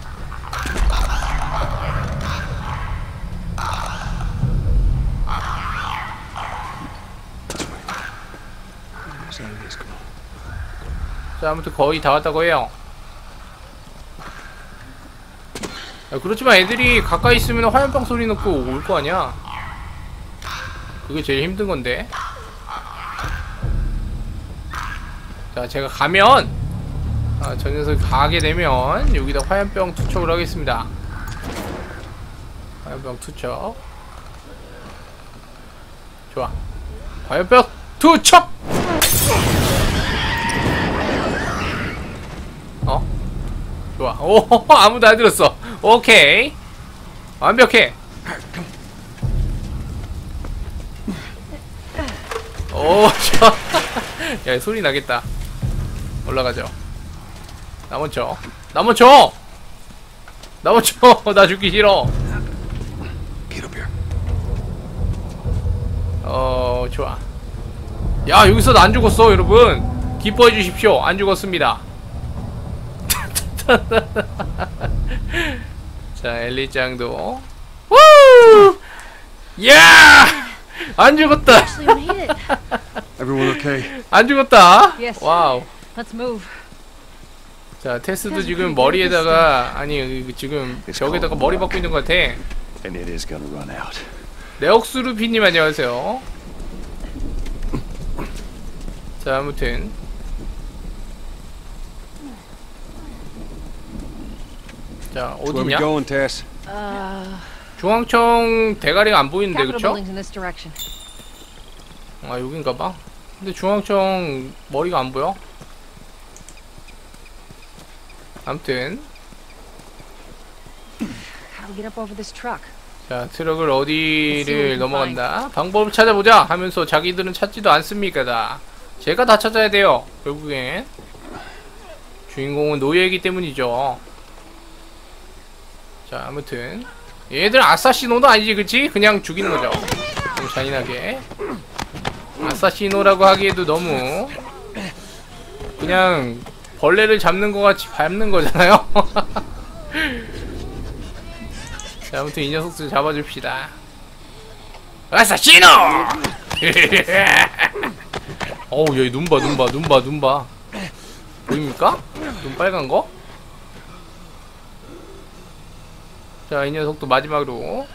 Speaker 1: 자 아무튼 거의 다 왔다고 해요. 야, 그렇지만 애들이 가까이 있으면 화염병 소리 넣고 올 거 아니야 그게 제일 힘든 건데. 자 제가 가면 아, 저 녀석 가게 되면 여기다 화염병 투척을 하겠습니다. 화염병 투척. 좋아. 화염병 투척! 어? 좋아. 오 (laughs) 아무도 안 들었어. 오케이. 완벽해 오 좋아 (laughs) 야 소리 나겠다. 올라가죠. 나머쳐. 나머쳐! 나머쳐! (laughs) 나 죽기 싫어. 어 좋아. 야 여기서 안 죽었어 여러분. 기뻐해 주십시오. 안 죽었습니다. (laughs) 자 엘리짱도. 우! 야! 안 죽었다.
Speaker 3: Everyone okay?
Speaker 1: 안 죽었다.
Speaker 7: Yes.
Speaker 1: 와우.
Speaker 7: Let's move.
Speaker 1: 자 테스도 지금 머리에다가 아니 그 지금 벽에다가 머리 박고 있는 것 같아.
Speaker 3: And it is gonna run out.
Speaker 1: 네옥스루피님 안녕하세요. 자 아무튼 자
Speaker 3: Where we
Speaker 1: 어디냐?
Speaker 3: going, Tess?
Speaker 7: Uh,
Speaker 1: 중앙청 대가리가 안 보이는데 그쵸? 아 여긴가봐. 근데 중앙청 머리가 안 보여?
Speaker 7: truck?
Speaker 1: 자 트럭을 어디를 넘어간다 방법을 찾아보자 하면서 자기들은 찾지도 않습니까 다 제가 다 찾아야 돼요 결국엔 주인공은 노예이기 때문이죠 자 아무튼 얘들 아사시노도 아니지 그치? 그냥 죽이는 거죠 좀 잔인하게 아사시노라고 하기에도 너무 그냥 벌레를 잡는 것 같이 밟는 거잖아요 (laughs) 자, 아무튼 이 녀석들 잡아줍시다. 아사시노! (laughs) 어우, 여기 눈 봐, 눈 봐, 눈 봐, 눈 봐. 보입니까? 눈 빨간 거? 자, 이 녀석도 마지막으로.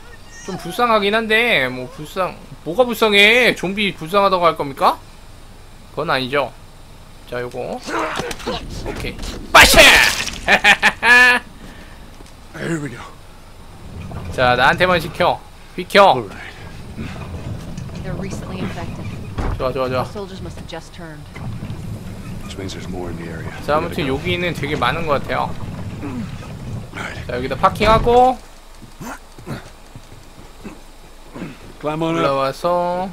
Speaker 1: 좀 불쌍하긴 한데, 뭐, 불쌍, 뭐가 불쌍해? 좀비 불쌍하다고 할 겁니까? 그건 아니죠. 자, 요거. 오케이. 빠샤! 자, 나한테만 시켜. 비켜. 좋아, 좋아, 좋아. 자, 아무튼. 여기는 되게 많은 것 같아요. 자, 여기다 파킹하고. 올라와서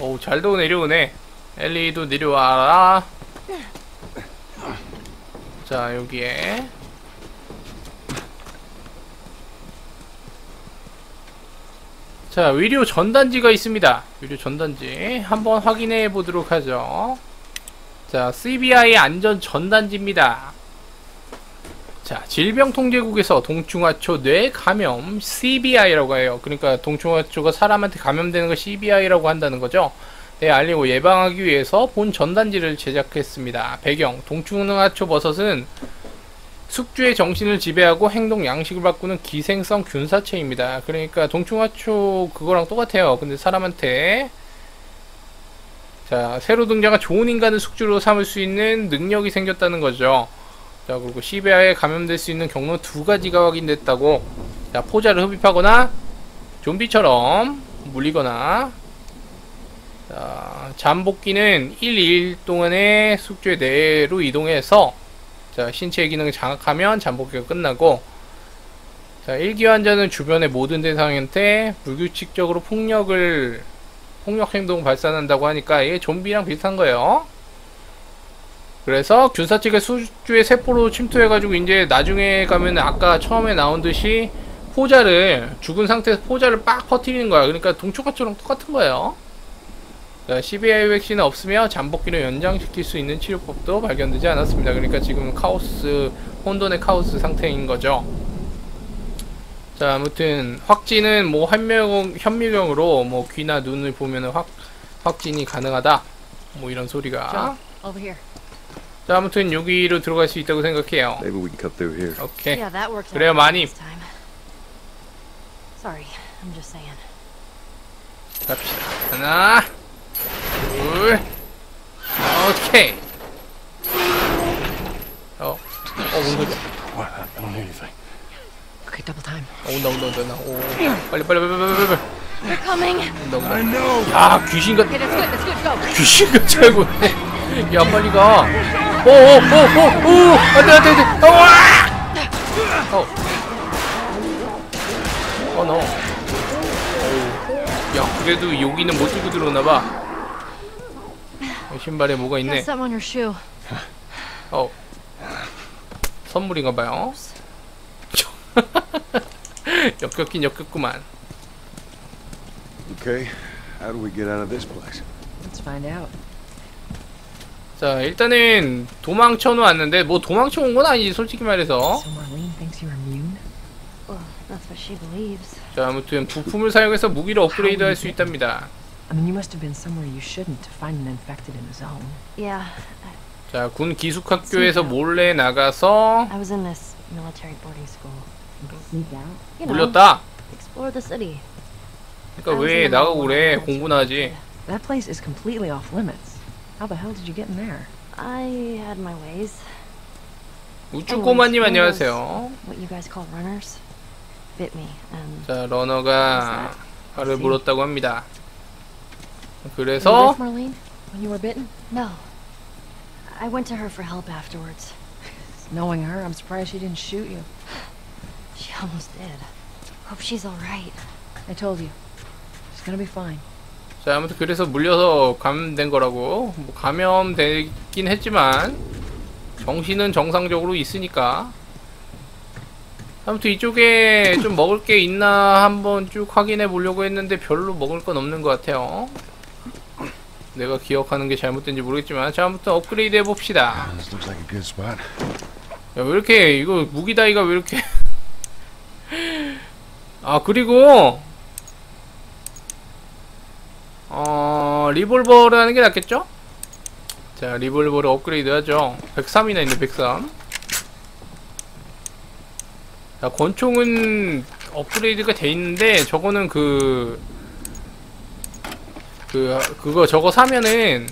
Speaker 1: 오, 잘도 내려오네. 엘리도 내려와라. 자, 여기에 자, 위료 전단지가 있습니다. 위료 전단지 한번 확인해 보도록 하죠. 자, CBI 안전 전단지입니다. 자, 질병통제국에서 동충하초 뇌 감염 CBI라고 해요. 그러니까 동충하초가 사람한테 감염되는 걸 CBI라고 한다는 거죠. 네, 알리고 예방하기 위해서 본 전단지를 제작했습니다. 배경 동충하초 버섯은 숙주의 정신을 지배하고 행동 양식을 바꾸는 기생성 균사체입니다. 그러니까 동충하초 그거랑 똑같아요. 근데 사람한테 자 새로 등장한 좋은 인간을 숙주로 삼을 수 있는 능력이 생겼다는 거죠. 자 그리고 CBI에 감염될 수 있는 경로 두 가지가 확인됐다고. 자 포자를 흡입하거나 좀비처럼 물리거나. 자 잠복기는 1, 2일 동안의 숙주의 내로 이동해서 자 신체의 기능을 장악하면 잠복기가 끝나고 자 일기 환자는 주변의 모든 대상한테 불규칙적으로 폭력을 폭력 행동을 발산한다고 하니까 이게 좀비랑 비슷한 거예요. 그래서 균사체가 수주의 세포로 침투해가지고 이제 나중에 가면 아까 처음에 나온 듯이 포자를 죽은 상태에서 포자를 빡 퍼뜨리는 거야. 그러니까 동초가처럼 똑같은 거예요. 자, CBI 백신은 없으며 잠복기를 연장시킬 수 있는 치료법도 발견되지 않았습니다. 그러니까 지금 카오스 혼돈의 카오스 상태인 거죠. 자, 아무튼 확진은 뭐 현미경, 현미경으로 뭐 귀나 눈을 보면은 확 확진이 가능하다. 뭐 이런 소리가. 자, 아무튼 여기로 들어갈 수 있다고 생각해요.
Speaker 3: Maybe we can cut through here.
Speaker 1: 오케이.
Speaker 2: Yeah, that worked out
Speaker 1: 그래요, 많이.
Speaker 2: this time. Sorry, I'm just saying.
Speaker 1: 갑시다. 하나, 둘, 오케이. 어, 어, 뭔 소리야?
Speaker 3: What? I don't hear anything.
Speaker 7: Okay, double time.
Speaker 1: 어, 온다, 온다, 온다, 온다. 오, 빨리, 빨리, 빨리, 빨리, 빨리.
Speaker 2: They're coming.
Speaker 1: 온다, 온다. 야, 귀신 같,
Speaker 7: Okay, that's good, that's good, go.
Speaker 1: 귀신 같이 알고 있네. 야, 빨리 가. 오, 오, 오, 오, 오, 안 돼, 안 돼, 안 돼. 어, 와! 어. 어, 너. 야, 그래도 여기는 못 들고 들어오나봐. 신발에 뭐가
Speaker 2: Got
Speaker 1: 있네.
Speaker 2: something on your shoe.
Speaker 1: 어. 선물인가 봐요. 역겹긴 역겹구만.
Speaker 3: Okay. How do we get out of this place?
Speaker 7: Let's find out.
Speaker 1: 자, 일단은 도망쳐 놓았는데 뭐 도망쳐 온 건 아니지, 솔직히 말해서.
Speaker 7: Somewhere
Speaker 2: she believes.
Speaker 1: 자 아무튼 부품을 사용해서 무기를 업그레이드 할 수 있답니다
Speaker 5: I mean, you must have been somewhere you shouldn't to find an infected in the zone.
Speaker 2: Yeah,
Speaker 1: 자 군 기숙학교에서 몰래 나가서
Speaker 2: I was in this military boarding school.
Speaker 1: 물렸다
Speaker 2: explore the city.
Speaker 1: 그러니까 왜 나가고 그래 공부나 하지
Speaker 5: That place is completely off limits. How the hell did you get in there?
Speaker 2: I had my ways.
Speaker 1: 우쭈 꼬마님
Speaker 2: Anyways,
Speaker 1: 안녕하세요
Speaker 2: What you guys call runners bit me, and
Speaker 1: 자 러너가 발을 물었다고 합니다 그래서
Speaker 5: Marlene when you were bitten?
Speaker 2: no. I went to her for help afterwards.
Speaker 5: Knowing her, I'm surprised she didn't shoot you.
Speaker 2: Almost did. Hope she's all right.
Speaker 5: I told you. She's gonna be fine.
Speaker 1: 자 아무튼 그래서 물려서 감염된 거라고 뭐 감염되긴 했지만 정신은 정상적으로 있으니까 아무튼 이쪽에 좀 먹을 게 있나 한번 쭉 확인해 보려고 했는데 별로 먹을 건 없는 것 같아요 내가 기억하는 게 잘못된지 모르겠지만 자 아무튼 업그레이드 해봅시다
Speaker 3: This looks like a good spot.
Speaker 1: 야, 왜 이렇게, 이거, 무기 다이가 왜 이렇게. (laughs) 아, 그리고, 어, 리볼버를 하는 게 낫겠죠? 자, 리볼버를 업그레이드 하죠. 103이나 있네, 103. 자, 권총은 업그레이드가 돼 있는데, 저거는 그, 그, 그거, 저거 사면은,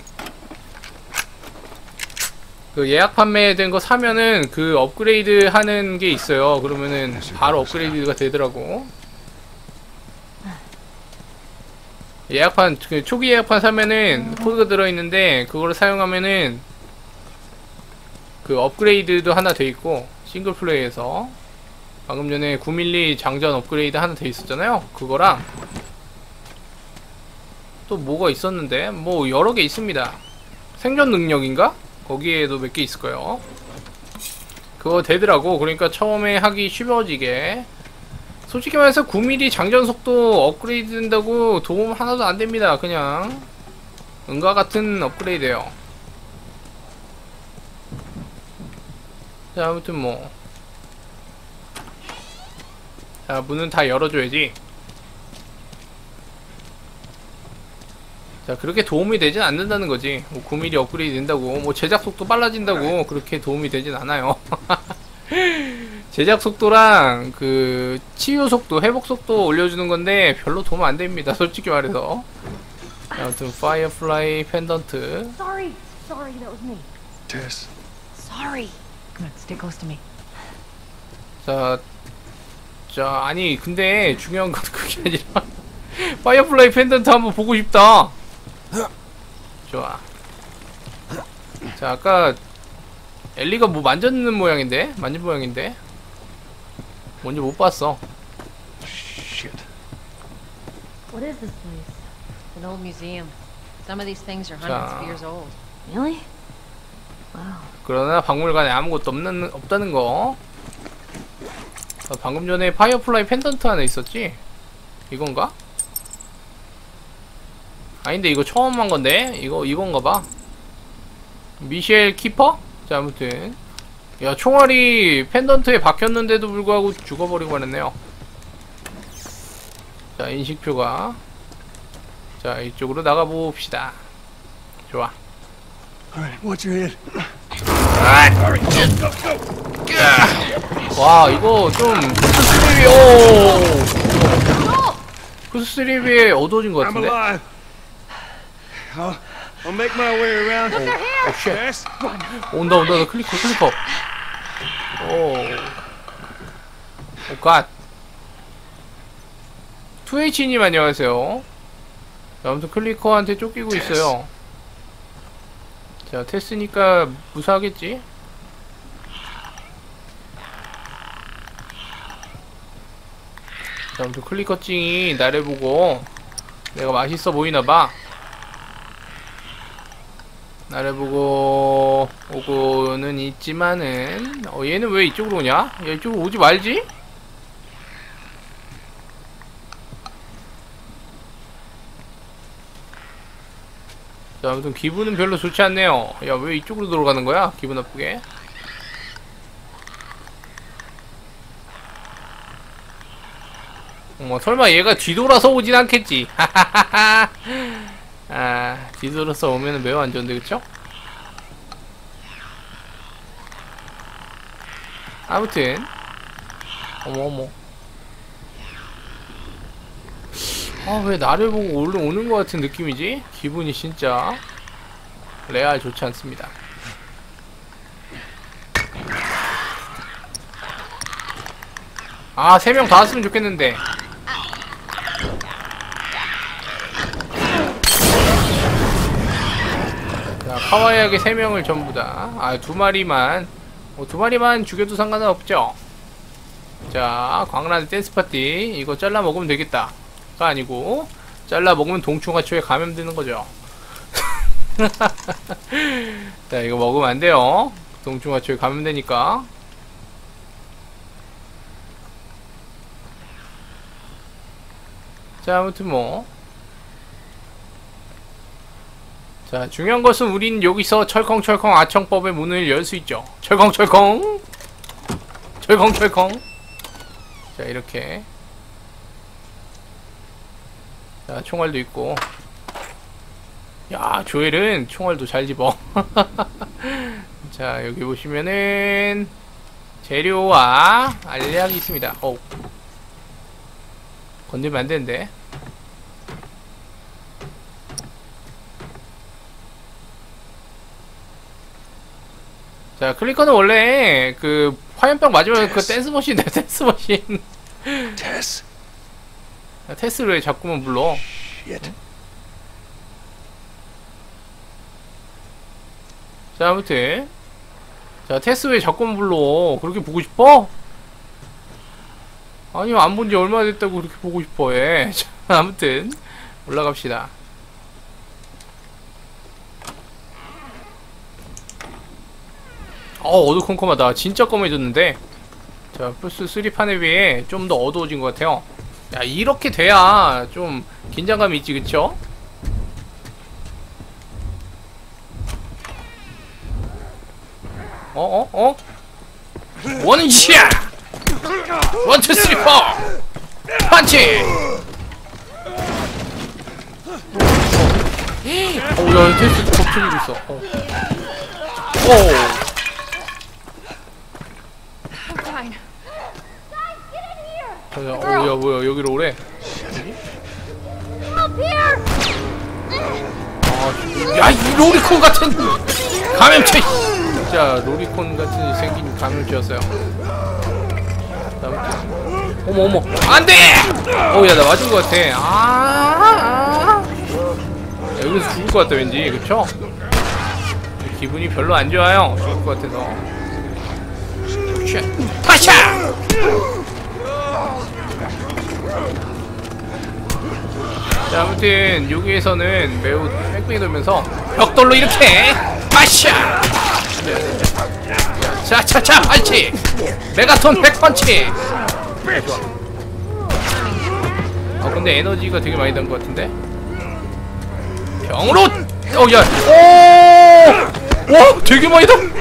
Speaker 1: 그 예약 판매된 거 사면은 그 업그레이드 하는 게 있어요. 그러면은 바로 업그레이드가 되더라고. 예약판 그 초기 예약판 사면은 코드가 들어 있는데 그거를 사용하면은 그 업그레이드도 하나 돼 있고 싱글 플레이에서 방금 전에 9mm 장전 업그레이드 하나 돼 있었잖아요. 그거랑 또 뭐가 있었는데 뭐 여러 개 있습니다. 생존 능력인가? 거기에도 몇 개 있을 거예요. 그거 되더라고. 그러니까 처음에 하기 쉬워지게. 솔직히 말해서 9mm 장전 속도 업그레이드 된다고 도움 하나도 안 됩니다. 그냥 은과 같은 업그레이드예요. 자, 아무튼 뭐. 자, 문은 다 열어줘야지. 자 그렇게 도움이 되진 않는다는 거지. 뭐 9mm 업그레이드 된다고. 뭐 제작 속도 빨라진다고 그렇게 도움이 되진 않아요. (laughs) 제작 속도랑 그 치유 속도 회복 속도 올려주는 건데 별로 도움 안 됩니다 솔직히 말해서. 아무튼 파이어플라이 펜던트
Speaker 2: Sorry, sorry, that was me.
Speaker 3: Tess,
Speaker 2: Sorry.
Speaker 5: Come on, stay close to me.
Speaker 1: 자, 자 아니 근데 중요한 건 그게 아니라 (laughs) 파이어플라이 펜던트 한번 보고 싶다 좋아 자 아까 엘리가 뭐 만졌는 모양인데 만진 모양인데 뭔지 못 봤어
Speaker 3: shit.
Speaker 2: What is this place?
Speaker 8: An old museum. Some of these things are hundreds
Speaker 1: 자.
Speaker 8: of years old.
Speaker 2: Really? Wow.
Speaker 1: 그러나 박물관에 아무것도 없는 없다는 거 아, 방금 전에 파이어플라이 펜던트 하나 있었지 이건가? 아닌데 이거 처음 한 건데? 이거 이건가 봐. 미셸 키퍼? 자 아무튼. 야 총알이 펜던트에 박혔는데도 불구하고 죽어버리고 말았네요. 자 인식표가. 자 이쪽으로 나가봅시다. 좋아.
Speaker 3: Head.
Speaker 1: 와 이거 좀 플스 3비 오! 플스 3비에 어두워진 것 같은데.
Speaker 4: I'll, I'll make my way around.
Speaker 1: Oh shit.
Speaker 4: Tess,
Speaker 1: 온다 온다 온다. clicker clicker oh oh god 2H님 안녕하세요. 자, 아무튼 클리커한테 쫓기고 있어요. 자 테스니까 무사하겠지? 자, 아무튼 클리커찡이 나를 보고 내가 맛있어 보이나봐 나를 보고 오고는 있지만은 어 얘는 왜 이쪽으로 오냐? 야 이쪽으로 오지 말지? 자 아무튼 기분은 별로 좋지 않네요 야 왜 이쪽으로 들어가는 거야? 기분 나쁘게 뭐 설마 얘가 뒤돌아서 오진 않겠지. (laughs) 아 뒤돌아서 오면은 매우 안 좋은데 그쵸? 아무튼 어머 어머. 아왜 나를 보고 올라 오는 것 같은 느낌이지? 기분이 진짜 레알 좋지 않습니다. 아, 세 명 다 왔으면 좋겠는데. 자, 카와이에게 세 명을 전부 다. 아, 두 마리만. 뭐, 두 마리만 죽여도 상관은 없죠. 자, 광란 댄스 파티. 이거 잘라 먹으면 되겠다. 가 아니고, 잘라 먹으면 동충하초에 감염되는 거죠. (laughs) 자, 이거 먹으면 안 돼요. 동충하초에 감염되니까. 자, 아무튼 뭐. 자, 중요한 것은 우린 여기서 철컹철컹 아청법의 문을 열 수 있죠. 철컹철컹! 철컹철컹! 자, 이렇게. 자, 총알도 있고. 야, 조엘은 총알도 잘 집어. (laughs) 자, 여기 보시면은, 재료와 알약이 있습니다. 어 건들면 안 되는데. 자, clicker는 원래 그 화염병 맞으면 그 댄스 머신, 댄스 머신.
Speaker 3: Tess.
Speaker 1: 테스를 왜 자꾸만 불러?
Speaker 3: Shit.
Speaker 1: 자, 아무튼. 자, 테스 왜 자꾸만 불러? 그렇게 보고 싶어? 아니요, 안 본 지 얼마 됐다고 그렇게 보고 싶어 해. (laughs) 자, 아무튼. 올라갑시다. 어, 어두컴컴하다. 진짜 검해졌는데. 자, 플스 3 판에 비해 좀 더 어두워진 것 같아요. 야, 이렇게 돼야 좀 긴장감이 있지, 그쵸? 어, 어, 어? 원샷! One, two, three, four! 펀치! 어, 야, 테스트 겹쳐지고 있어. 어. 오. 자, 자, 어, 야, 뭐야, 여기로 오래. 아, 야, 이 로리콘 같은 감염체! 진짜 로리콘 같은 생긴 감염체였어요. 어머, 어머. 안 돼! 어, 야, 나 맞은 것 같아. 아, 아. 야, 여기서 죽을 것 같다, 왠지. 그쵸? 기분이 별로 안 좋아요. 죽을 것 같아서. Shit. 파샤! 자, 아무튼 여기에서는 매우 뺑뺑이 돌면서 벽돌로 이렇게 파샤! 자차차 펀치! 메가톤 백펀치! 아 근데 에너지가 되게 많이 단것 같은데? 병으로! 어, 야! 오! 와! 되게 많이 단!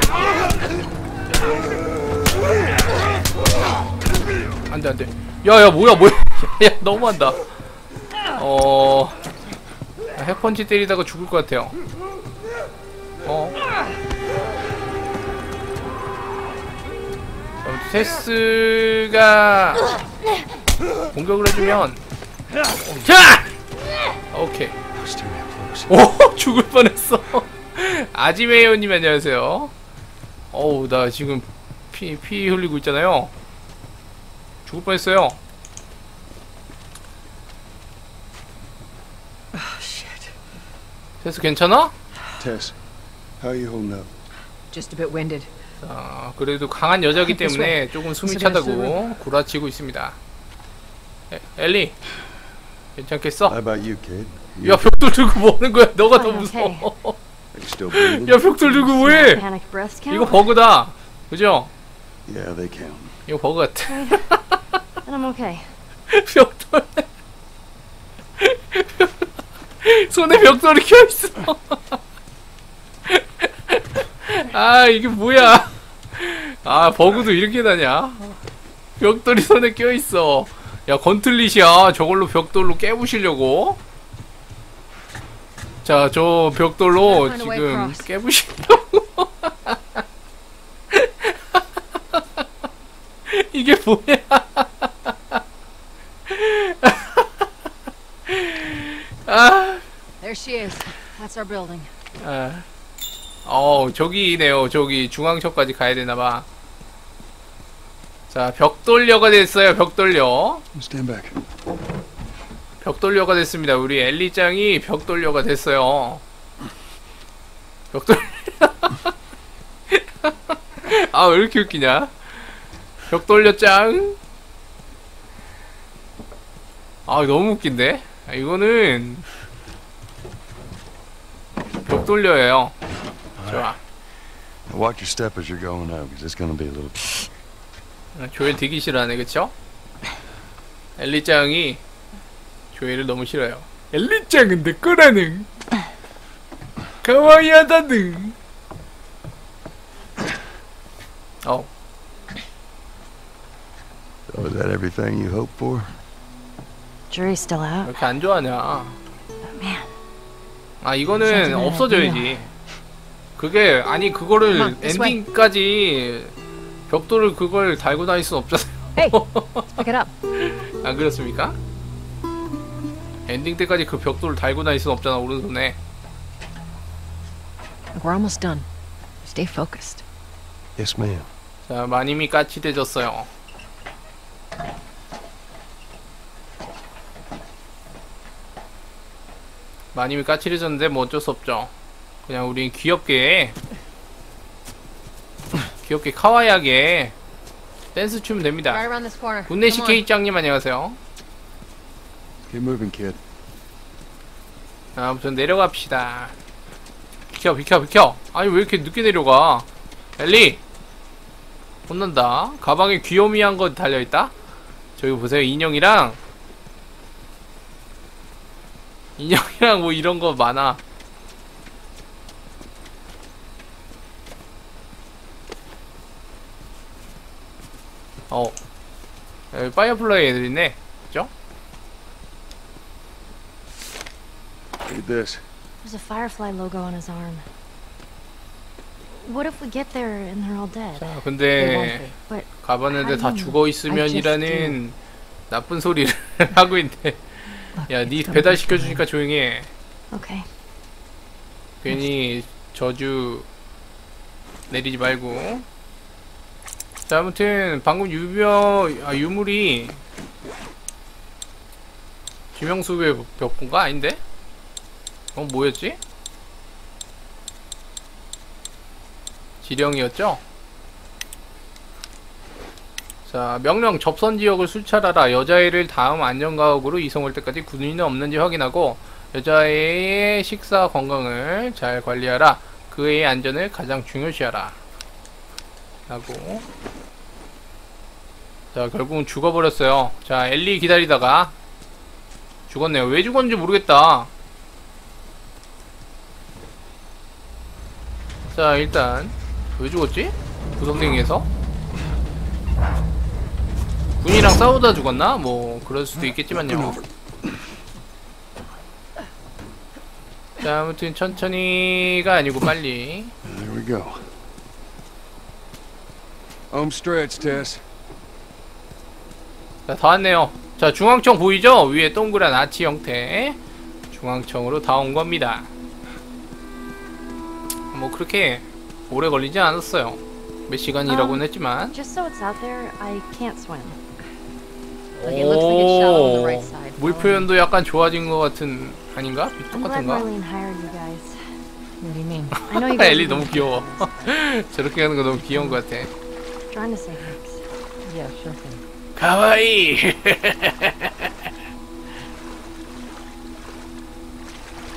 Speaker 1: 안 돼, 안 돼. 야, 야, 뭐야, 뭐야. (laughs) 야, 너무한다. 어... 핵펀치 때리다가 죽을 것 같아요. 어? 테스가 공격을 해주면 자! 오케이. 오! (laughs) 죽을 뻔했어. 아지메이오님 안녕하세요. 어우 나 지금 피, 피 흘리고 있잖아요. 죽을 뻔했어요. 테스 괜찮아?
Speaker 3: Tess, how you holding up?
Speaker 5: Just a bit winded.
Speaker 1: 아, 그래도 강한 여자기 때문에 조금 숨이 차다고 구라치고 있습니다. 에, 엘리, 괜찮겠어?
Speaker 3: How about you, kid?
Speaker 1: 야, 벽돌 들고 뭐 하는 거야? 너가 더
Speaker 2: I'm
Speaker 1: 무서워.
Speaker 3: you still breathing?
Speaker 1: 야, 벽돌 들고 뭐해? 이거 버그다. 그죠?
Speaker 3: Yeah, they count.
Speaker 1: 이거 버그 같아.
Speaker 2: And I'm okay.
Speaker 1: 벽돌. (laughs) 손에 벽돌이 켜있어. (laughs) 아, 이게 뭐야. 아, 버그도 이렇게 다냐? 벽돌이 손에 껴있어. 야 건틀릿이야 저걸로 벽돌로 깨부시려고 자 저 벽돌로 지금. 깨부시려고 (laughs) 이게 뭐야 아
Speaker 8: There she is. That's our building.
Speaker 1: 아. 어, 저기네요. 저기 중앙처까지 가야 되나 봐. 자, 벽돌려가 됐어요. 벽돌려.
Speaker 3: Stand back.
Speaker 1: 벽돌려가 됐습니다. 우리 엘리짱이 벽돌려가 됐어요. 벽돌. (laughs) 아, 왜 이렇게 웃기냐? 벽돌려짱. 아, 너무 웃긴데? 아, 이거는 벽 돌려예요. 좋아.
Speaker 3: Watch your step as you're going up, because it's gonna be a little.
Speaker 1: 아, 조엘 되게 싫어하네, 그쵸? 엘리짱이 조엘을 너무 싫어요. 엘리짱은 내 거라는. 가와이하다는. 어,
Speaker 3: So is that everything you hoped for?
Speaker 2: Jury's still
Speaker 1: 왜
Speaker 2: out.
Speaker 1: 이렇게 안 좋아하냐?
Speaker 2: Man,
Speaker 1: 아, 이거는 없어져야지. 그게, 아니, 그거를. 엔딩까지 벽돌을 그걸 달고 다닐 순 없잖아요.
Speaker 8: Hey, pick it up.
Speaker 1: 안 그렇습니까? 엔딩 때까지 그 벽돌을 달고 다닐 순 없잖아 오른손에
Speaker 8: we're almost done. Stay focused.
Speaker 3: Yes, ma'am.
Speaker 1: 자 마님이 까치돼졌어요 마님이 까칠해졌는데 뭐 어쩔 수 없죠 그냥 우린 귀엽게 귀엽게 카와이하게 댄스 추면 됩니다. 군내시. 케이짱님 안녕하세요
Speaker 3: Keep moving, kid.
Speaker 1: 자, 아무튼 내려갑시다. 비켜, 비켜, 비켜. 아니 왜 이렇게 늦게 내려가? 엘리, 혼난다. 가방에 귀요미한 거 달려 있다. 저기 보세요, 인형이랑 인형이랑 뭐 이런 거 많아. 어, 여기 파이어플라이 애들 있네. 그죠?
Speaker 3: Read this.
Speaker 2: there's a Firefly logo on his arm. What if we get there and they're all dead?
Speaker 1: 자, 근데 가봤는데 다 죽어 있으면이라는 나쁜 소리를 하고 있는데 야니 배달 시켜주니까 조용히 해
Speaker 2: okay,
Speaker 1: 괜히 저주 내리지 말고 자 아무튼 방금 유명 아 유물이 김영수의 벽본가 아닌데? 어 뭐였지? 지령이었죠? 자 명령 접선 지역을 수찰하라 여자애를 다음 안전가옥으로 이송 할 때까지 군인은 없는지 확인하고 여자애의 식사 건강을 잘 관리하라. 그의 안전을 가장 중요시하라. 라고. 자 결국은 죽어버렸어요. 자 엘리 기다리다가 죽었네요. 왜 죽었는지 모르겠다. 자 일단 왜 죽었지? 구석탱이에서 군이랑 싸우다 죽었나? 뭐 그럴 수도 있겠지만요 자 아무튼 천천히가 아니고 빨리
Speaker 3: There we go. Home stretch, Tess.
Speaker 1: 자, 다 왔네요. 자, 중앙청 보이죠? 위에 동그란 아치 형태. 중앙청으로 다 온 겁니다. 뭐, 그렇게 오래 걸리지 않았어요. 몇 시간이라고는
Speaker 2: Um,
Speaker 1: 했지만.
Speaker 2: just so it's out there, I can't swim.
Speaker 8: Look, it looks like it's shallow on the
Speaker 1: 오,
Speaker 8: right side.
Speaker 1: 물 표현도 약간 좋아진 것 같은, 아닌가?
Speaker 2: I'm glad
Speaker 1: 똑같은가?
Speaker 2: Marlene hired you guys.
Speaker 8: What do you mean?
Speaker 2: I know you guys.
Speaker 1: 엘리 너무 귀여워. 저렇게 하는 거 너무 귀여운 것 같아.
Speaker 2: trying to say thanks.
Speaker 8: Yeah, sure thing.
Speaker 1: 가와이!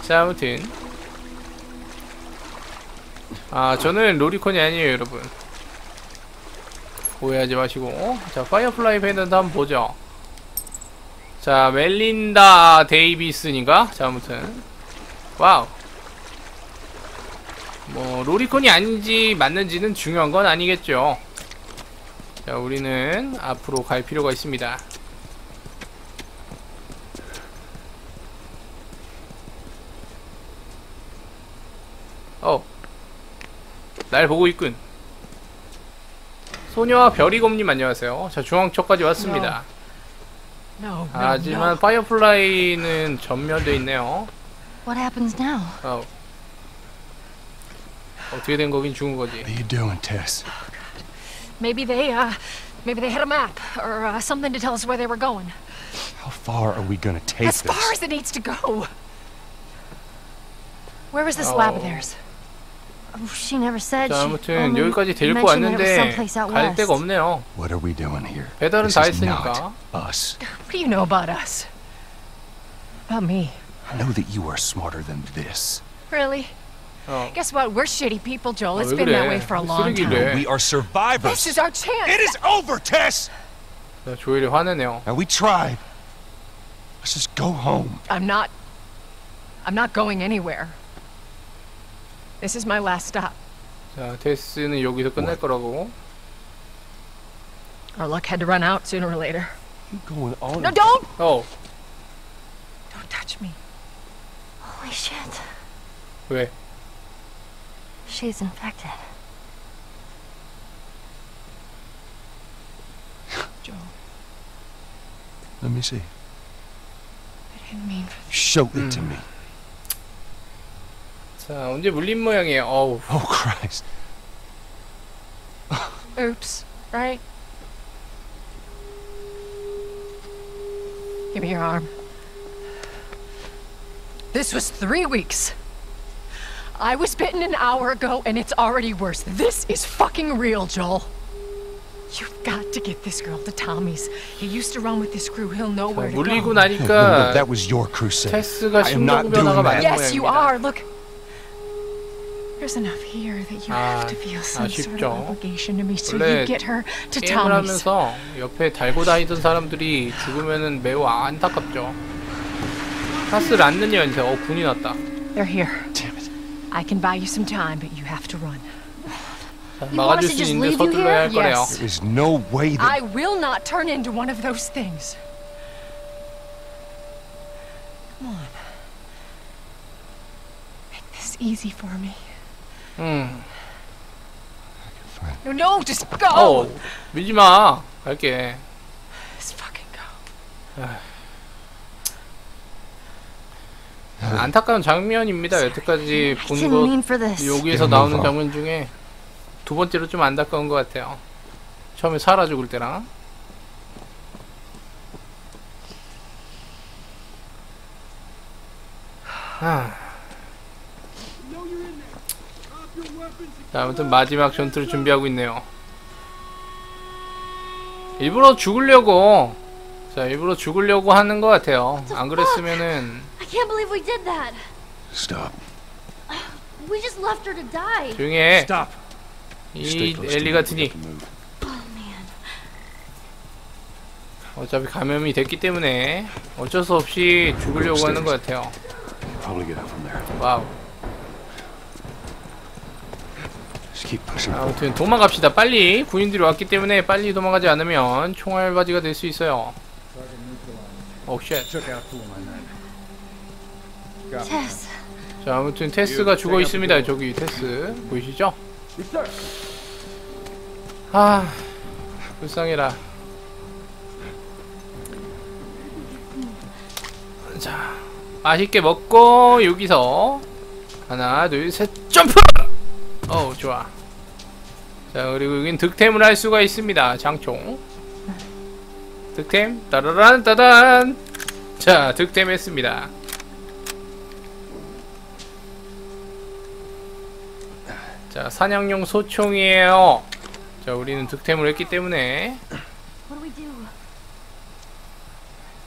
Speaker 1: 자, 아무튼. 아, 저는 로리콘이 아니에요, 여러분. 오해하지 마시고. 자, 파이어플라이 펜던트 한번 보죠. 자, 멜린다 데이비스인가? 자, 아무튼. Wow. 뭐, 로리콘이 아닌지 맞는지는 중요한 건 아니겠죠. 자, 우리는 앞으로 갈 필요가 있습니다. 어. 날 보고 있군. 소녀와 별이곰님 안녕하세요. 자, 중앙초까지 왔습니다. 안녕.
Speaker 7: No, no,
Speaker 1: 하지만
Speaker 7: no.
Speaker 1: 파이어플라이는 전멸돼 있네요.
Speaker 2: What happens now?
Speaker 1: 어. 어떻게 된 거긴 죽은 거지.
Speaker 3: What are you doing, Tess?
Speaker 9: Maybe they, uh, maybe they had a map or uh, something to tell us where they were going.
Speaker 3: How far are we gonna take
Speaker 9: As far
Speaker 3: this?
Speaker 9: as it needs to go.
Speaker 7: Where is this lab of
Speaker 1: Oh.
Speaker 7: theirs?
Speaker 1: 아무튼
Speaker 2: only
Speaker 1: 여기까지 데리고
Speaker 2: mentioned that it was
Speaker 1: 왔는데
Speaker 2: someplace out
Speaker 1: 갈
Speaker 2: west.
Speaker 1: 데가 없네요.
Speaker 3: What are we doing here?
Speaker 1: 배달은
Speaker 3: This
Speaker 1: 다
Speaker 3: is
Speaker 1: 했으니까.
Speaker 3: not us.
Speaker 7: What do you know about us? About me?
Speaker 3: I know that you are smarter than this.
Speaker 9: Really?
Speaker 1: 어.
Speaker 9: Guess what? We're shitty people, Joel.
Speaker 1: 아,
Speaker 9: It's
Speaker 1: 왜
Speaker 9: been that way
Speaker 1: 그래?
Speaker 9: for a long time.
Speaker 1: 쓰레기래.
Speaker 10: We are survivors.
Speaker 9: This is our chance.
Speaker 10: It is over, Tess.
Speaker 1: 자, 조엘이 화내네요.
Speaker 3: Now we tried. Let's just go home.
Speaker 7: I'm not. I'm not going anywhere. This is my last stop.
Speaker 1: 자, 테스는 여기서 끝날 거라고.
Speaker 7: Our luck had to run out sooner or later.
Speaker 3: You going on?
Speaker 7: No, don't!
Speaker 1: 어,
Speaker 7: Don't touch me.
Speaker 2: Holy shit.
Speaker 1: 왜?
Speaker 2: She's infected.
Speaker 7: Joel,
Speaker 3: Let me see.
Speaker 7: I didn't mean for
Speaker 3: Show it to me.
Speaker 1: 자, 언제 물린 모양이에요. 어우.
Speaker 3: Oh Christ.
Speaker 7: Oops, right? Give me your arm. This was three weeks. I was bitten an hour ago and it's already worse. This is fucking real, Joel. You've got to get this girl to Tommy's. He used to run with this crew. He'll know
Speaker 1: 자,
Speaker 7: where to
Speaker 1: 물리고
Speaker 7: go.
Speaker 3: No, no,
Speaker 1: 나니까
Speaker 3: that was your crusade.
Speaker 1: 테스가
Speaker 3: I am not
Speaker 1: 심장
Speaker 3: doing
Speaker 1: 변화가
Speaker 3: that.
Speaker 1: 많은
Speaker 7: Yes, you
Speaker 1: 모양입니다.
Speaker 7: are. Look. There's enough here that you
Speaker 1: 아,
Speaker 7: have to feel some sort
Speaker 1: 아쉽죠.
Speaker 7: of obligation to me, so
Speaker 1: 원래
Speaker 7: you get her to
Speaker 1: 게임을
Speaker 7: Tommy's.
Speaker 1: 하면서 옆에 달고 다니던 사람들이 죽으면은 매우 안타깝죠. 가스를 안 넣냐면서 어 군이 났다.
Speaker 7: They're here.
Speaker 3: Damn it.
Speaker 7: I can buy you some time, but you have to run.
Speaker 1: 자,
Speaker 2: You want
Speaker 1: 막아줄
Speaker 2: us to
Speaker 1: 수
Speaker 2: just
Speaker 1: 있는데
Speaker 2: leave you
Speaker 1: 서둘러야 할
Speaker 2: here?
Speaker 1: 거래요.
Speaker 7: Yes.
Speaker 3: There is no way that
Speaker 7: I will not turn into one of those things. Come on. Make this easy for me.
Speaker 1: 음.
Speaker 7: No, no, just go.
Speaker 1: 어, 밀지 마. 갈게.
Speaker 7: Just fucking go.
Speaker 1: 안타까운 장면입니다. 여태까지 본것
Speaker 2: mean for this.
Speaker 1: 여기에서 나오는. 장면 중에 두 번째로 좀 안타까운 것 같아요. 처음에 살아 죽을 때랑. 아. 자, 아무튼 마지막 전투를 준비하고 있네요. 일부러 죽으려고 자 일부러 죽으려고 하는 것 같아요. 안 그랬으면은
Speaker 2: I can't believe we did that.
Speaker 3: stop.
Speaker 2: We just left her to die.
Speaker 1: 조용히 해.
Speaker 10: Stop.
Speaker 1: 이 엘리. 같으니.
Speaker 2: Oh.
Speaker 1: 어차피 감염이 됐기 때문에 어쩔 수 없이 죽으려고 하는 것 같아요.
Speaker 3: Probably get out from there.
Speaker 1: Wow.
Speaker 3: Just keep pushing forward.
Speaker 1: 아무튼 도망갑시다. 빨리 군인들이 왔기 때문에 빨리 도망가지 않으면 총알받이가 될 수 있어요. Oh shit.
Speaker 2: Tess.
Speaker 1: 자 아무튼 테스가 죽어 있습니다. 저기 테스 보이시죠? 아 불쌍해라. 자 맛있게 먹고 여기서 하나 둘 셋 점프. 어우 좋아. 자 그리고 여긴 득템을 할 수가 있습니다. 장총. 득템 따라란 따단. 자 득템했습니다. 자 사냥용 소총이에요. 자 우리는 득템을 했기 때문에
Speaker 2: What do we do?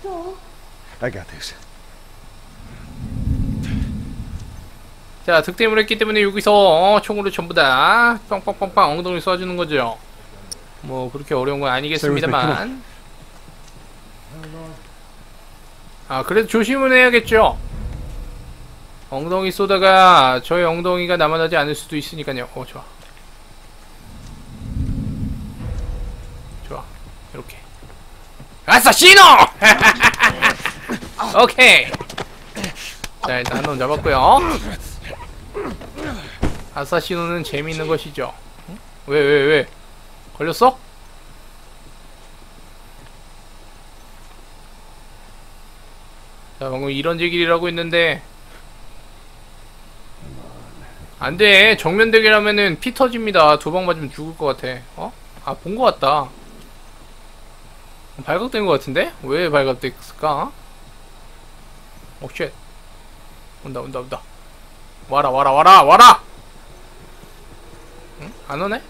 Speaker 2: Joel.
Speaker 3: I got this.
Speaker 1: 자 득템을 했기 때문에 여기서 어, 총으로 전부 다 빵빵빵빵 엉덩이 쏴주는 거죠. 뭐 그렇게 어려운 건 아니겠습니다만. 아 그래도 조심은 해야겠죠. 엉덩이 쏘다가 저의 엉덩이가 남아나지 않을 수도 있으니까요. 어 좋아. 좋아. 이렇게. 아싸 신호! (laughs) 오케이. 자 일단 한 놈 잡았고요. 아사시노는 재미있는 것이죠. 응? 왜, 왜, 왜? 걸렸어? 자, 방금 이런 얘기를 하고 있는데, 안 돼. 정면 대결하면은 피 터집니다. 두 방 맞으면 죽을 것 같아. 어? 아, 본 것 같다. 발각된 것 같은데? 왜 발각됐을까? Oh, shit. 온다, 온다, 온다. 와라, 와라, 와라, 와라! 응? 안 오네?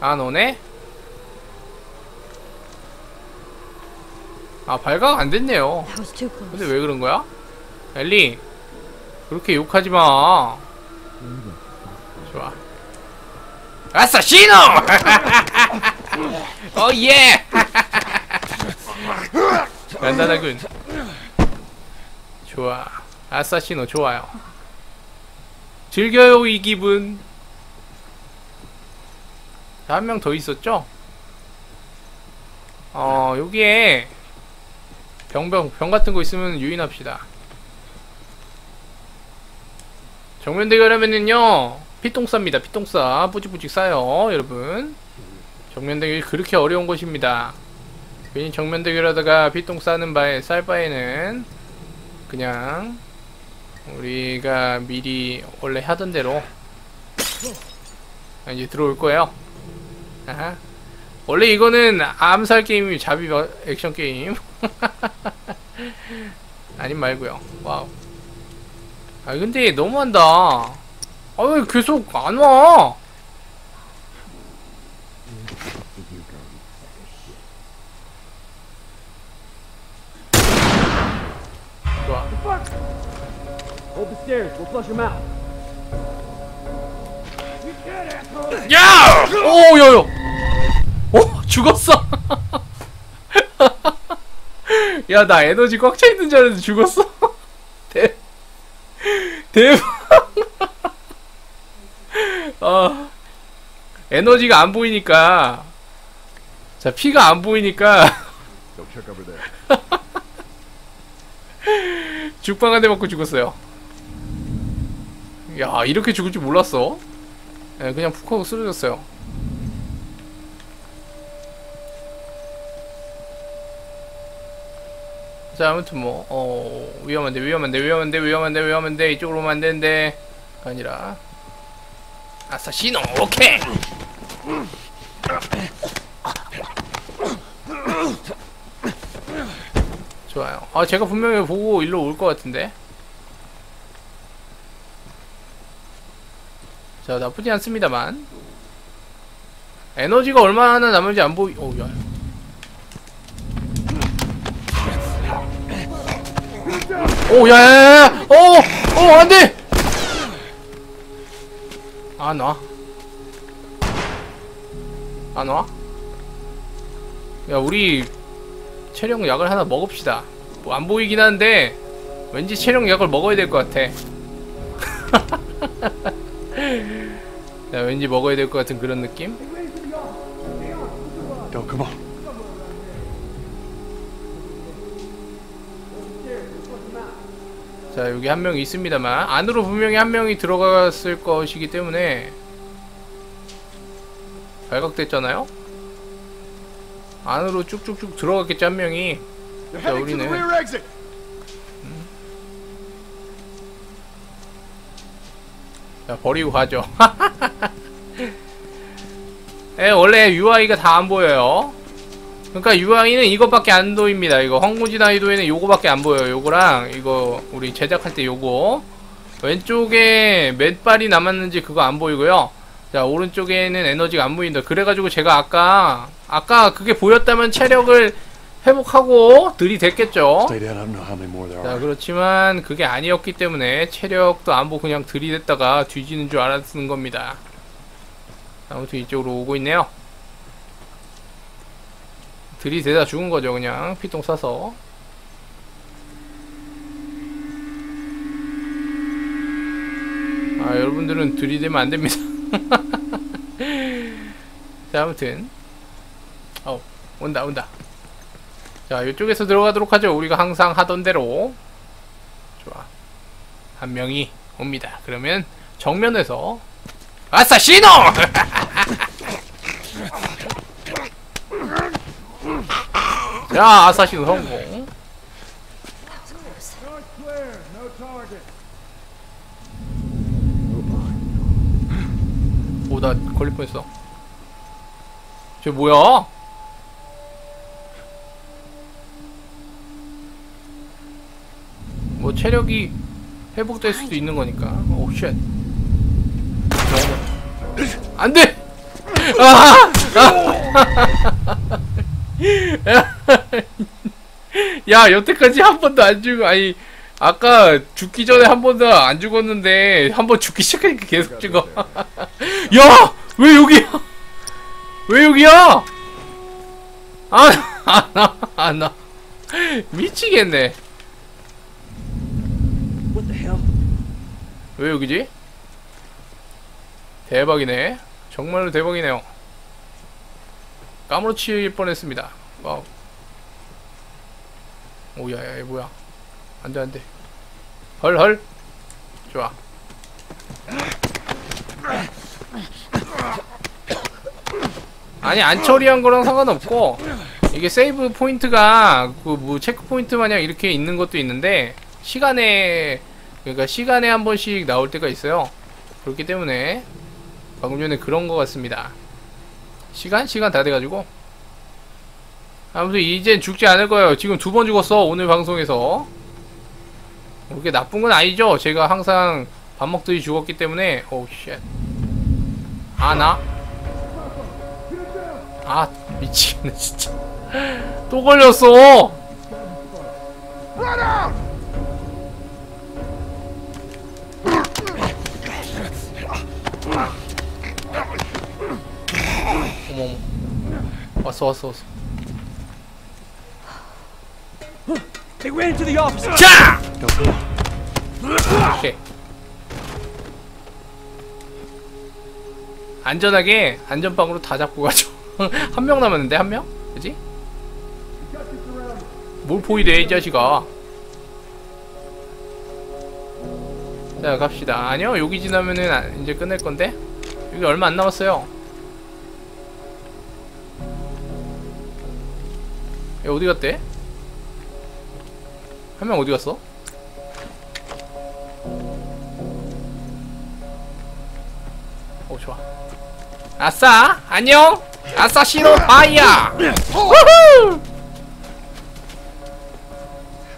Speaker 1: 안 오네? 아, 발각 안 됐네요. 근데 왜 그런 거야? 엘리, 그렇게 욕하지 마. 좋아. Assassino! (laughs) Oh, yeah! (laughs) 간단하군. 좋아. 아사시노 좋아요. 즐겨요, 이 기분. 한 명 더 있었죠? 어, 여기에 병병, 병 같은 거 있으면 유인합시다. 정면 대결하면은요, 피똥 쌉니다. 피똥 싸. 뿌직뿌직 싸요, 여러분. 정면 대결이 그렇게 어려운 것입니다. 괜히 정면 대결하다가 피똥 싸는 바에, 쌀 바에는, 그냥, 우리가 미리 원래 하던 대로, 아, 이제 들어올 거예요. 아하. 원래 이거는 암살 게임이자 잠입 액션 게임. (laughs) 아님 말고요. Wow. 아 근데 너무한다. 아 왜 계속 안 와?
Speaker 11: Hold the stairs. We'll flush them out.
Speaker 1: 야! 오, 야, 야. 오, 죽었어. (laughs) 야, 나 에너지 꽉 차 있는 줄 알았는데 죽었어. (laughs) 대, 대박. 아, (laughs) 에너지가 안 보이니까. 자, 피가 안 보이니까.
Speaker 3: Go check over there.
Speaker 1: 죽방 한대 맞고 죽었어요. 야, 이렇게 죽을 줄 몰랐어. 예, 그냥 푹 하고 쓰러졌어요. 자, 아무튼 뭐, 어, 위험한데, 위험한데, 위험한데, 위험한데, 위험한데, 이쪽으로 오면 안 되는데, 아니라. 아사시노, 오케이! 좋아요. 아, 제가 분명히 보고 일로 올 것 같은데. 자, 나쁘지 않습니다만. 에너지가 얼마나 남은지 안 보이, 오, 야. 오, 야, 야, 야, 어, 어, 안 돼! 안 와. 안 와? 야, 우리 체력 약을 하나 먹읍시다. 뭐 안 보이긴 한데 왠지 체력 약을 먹어야 될 것 같아. (laughs) 야, 왠지 먹어야 될 것 같은 그런 느낌?
Speaker 3: Go, come on.
Speaker 1: 자, 여기 한 명 있습니다만 안으로 분명히 한 명이 들어갔을 것이기 때문에 발각됐잖아요? 안으로 쭉쭉쭉 들어갔겠지 한 명이 자, 우리는 자, 버리고 가죠. (laughs) 예, 원래 UI가 다 안 보여요. 그러니까 UI는 이것밖에 안 보입니다. 이거 황무지 난이도에는 요거밖에 안 보여요. 요거랑 이거 우리 제작할 때 요거 왼쪽에 몇 발이 남았는지 그거 안 보이고요. 자 오른쪽에는 에너지가 안 보인다. 그래가지고 제가 아까 아까 그게 보였다면 체력을 회복하고 들이댔겠죠. 자. 그렇지만 그게 아니었기 때문에 체력도 안 보고 그냥 들이댔다가 뒤지는 줄 알았는 겁니다. 아무튼 이쪽으로 오고 있네요. 들이대다 죽은 거죠 그냥. 피똥 싸서. 아 여러분들은 들이대면 안 됩니다. (laughs) 자 아무튼. 어 온다 온다 자, 이쪽에서 들어가도록 하죠. 우리가 항상 하던 대로. 좋아. 한 명이 옵니다. 그러면 정면에서 아사시노! (laughs) 자 아사시노 성공 오 나 걸릴 뻔했어 쟤 뭐야? 뭐 체력이 회복될 수도 있는 거니까. Oh shit. 안 돼. 아! (laughs) 야, 여태까지 한 번도 안 죽어. 아니, 아까 죽기 전에 한 번도 안 죽었는데 한 번 죽기 시작하니까 계속 죽어. (laughs) 야, 왜 여기야? 왜 여기야? 아, 안 와, 안 와. 미치겠네.
Speaker 11: What the hell?
Speaker 1: 왜 여기지? 대박이네. 정말로 대박이네요. 까무러칠 뻔했습니다. 와우. 오야야 얘 뭐야? 안돼 안돼. 헐헐. 좋아. 아니 안 처리한 거랑 상관없고 이게 세이브 포인트가 그 뭐 체크 포인트 마냥 이렇게 있는 것도 있는데 시간에 그러니까 시간에 한 번씩 나올 때가 있어요. 그렇기 때문에 방금 전에 그런 것 같습니다. 시간? 시간 다 돼가지고 아무튼 이젠 죽지 않을 거예요. 지금 두 번 죽었어 오늘 방송에서 그렇게 나쁜 건 아니죠. 제가 항상 밥 먹듯이 죽었기 때문에 Oh shit 아나? 아 미치겠네 진짜 (laughs) 또 걸렸어 어머 왔어 왔어 왔어
Speaker 11: They ran to the office.
Speaker 1: 자! 오케이 안전하게 안전빵으로 다 잡고 가죠 (laughs) 한 명 남았는데 한 명? 그지? 뭘 보이래 이 자식아 자 갑시다. 아니요 여기 지나면은 아- 이제 끝낼 건데? 여기 얼마 안 남았어요. 얘 어디 갔대? 한 명 어디 갔어? 오 좋아. 아싸! 안녕! 아싸 신호! 바이야! (clears throat) 우후!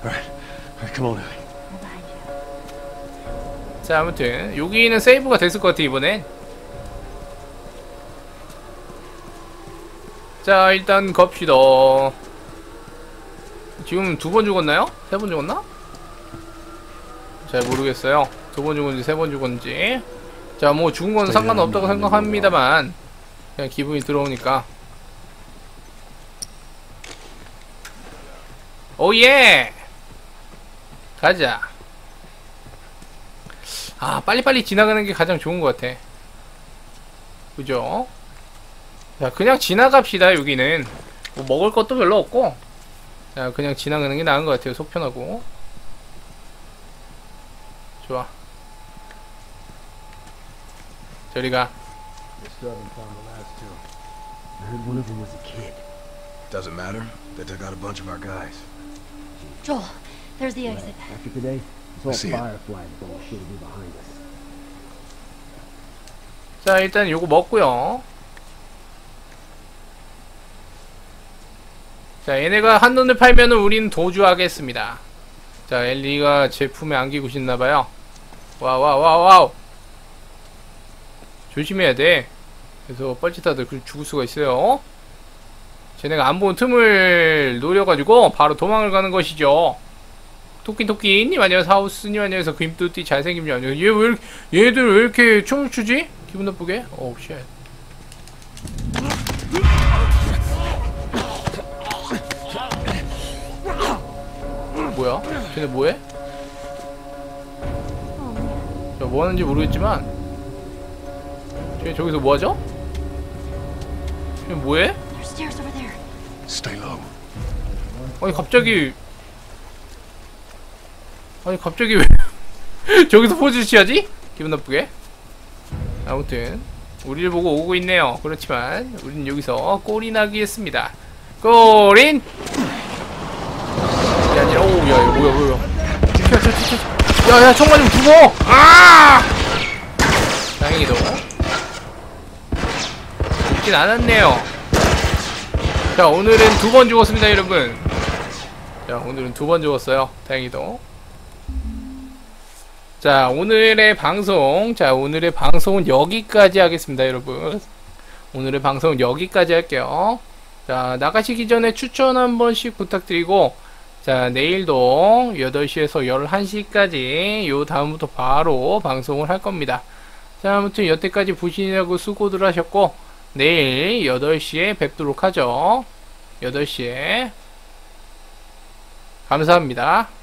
Speaker 3: Alright, come on.
Speaker 1: 자 아무튼 여기는 세이브가 됐을 것 같아 이번엔. 자 일단 갑시다. 지금 두 번 죽었나요? 세 번 죽었나? 잘 모르겠어요. 두 번 죽었는지 세 번 죽었는지. 자 뭐 죽은 건 상관없다고 생각합니다만 그냥 기분이 들어오니까. 오예! 가자 아 빨리빨리 지나가는 게 가장 좋은 것 같아 그죠? 자 그냥 지나갑시다 여기는 뭐 먹을 것도 별로 없고 자 그냥 지나가는 게 나은 것 같아요 속 편하고 좋아 저리가.
Speaker 3: Doesn't matter. They took out a bunch of our guys.
Speaker 2: Joel, there's the exit.
Speaker 11: After today,
Speaker 3: see it.
Speaker 1: 자 일단 요거 먹고요. 자 얘네가 한눈을 팔면은 우린 도주하겠습니다. 자 엘리가 제품에 안기고 싶나봐요. 와와와와우. 조심해야 돼. 그래서 뻘짓하다 그 죽을 수가 있어요. 쟤네가 안 본 틈을 노려가지고 바로 도망을 가는 것이죠 토끼토끼님 안녕하세요 하우스님 안녕하세요 그림뚜띠 잘생김님 안녕하세요 얘 왜 이렇게 얘들 왜 이렇게 춤을 추지? 기분 나쁘게? oh shit 뭐야? 쟤네 뭐해? 자, 뭐 하는지 모르겠지만 쟤 저기서 뭐하죠? 쟤 뭐해? 아니 갑자기 아니 갑자기 왜 (laughs) 저기서 포즈 취하지? 기분 나쁘게 아무튼 우리를 보고 오고 있네요. 그렇지만 우린 여기서 골이 나기 했습니다. 골인! 야, 아니라, 오, 야, 야, 뭐야, 뭐야. 튀어, 튀어, 튀어, 튀어. 야, 야, 총 맞으면 죽어! 아! 다행히도. 죽진 않았네요. 자, 오늘은 두 번 죽었습니다, 여러분. 자, 오늘은 두 번 죽었어요. 다행히도. 자, 오늘의 방송. 자, 오늘의 방송은 여기까지 하겠습니다, 여러분. 오늘의 방송은 여기까지 할게요. 자, 나가시기 전에 추천 한 번씩 부탁드리고, 자, 내일도 8시에서 11시까지 요 다음부터 바로 방송을 할 겁니다. 자, 아무튼 여태까지 보시느라고 수고들 하셨고, 내일 8시에 뵙도록 하죠. 8시에. 감사합니다.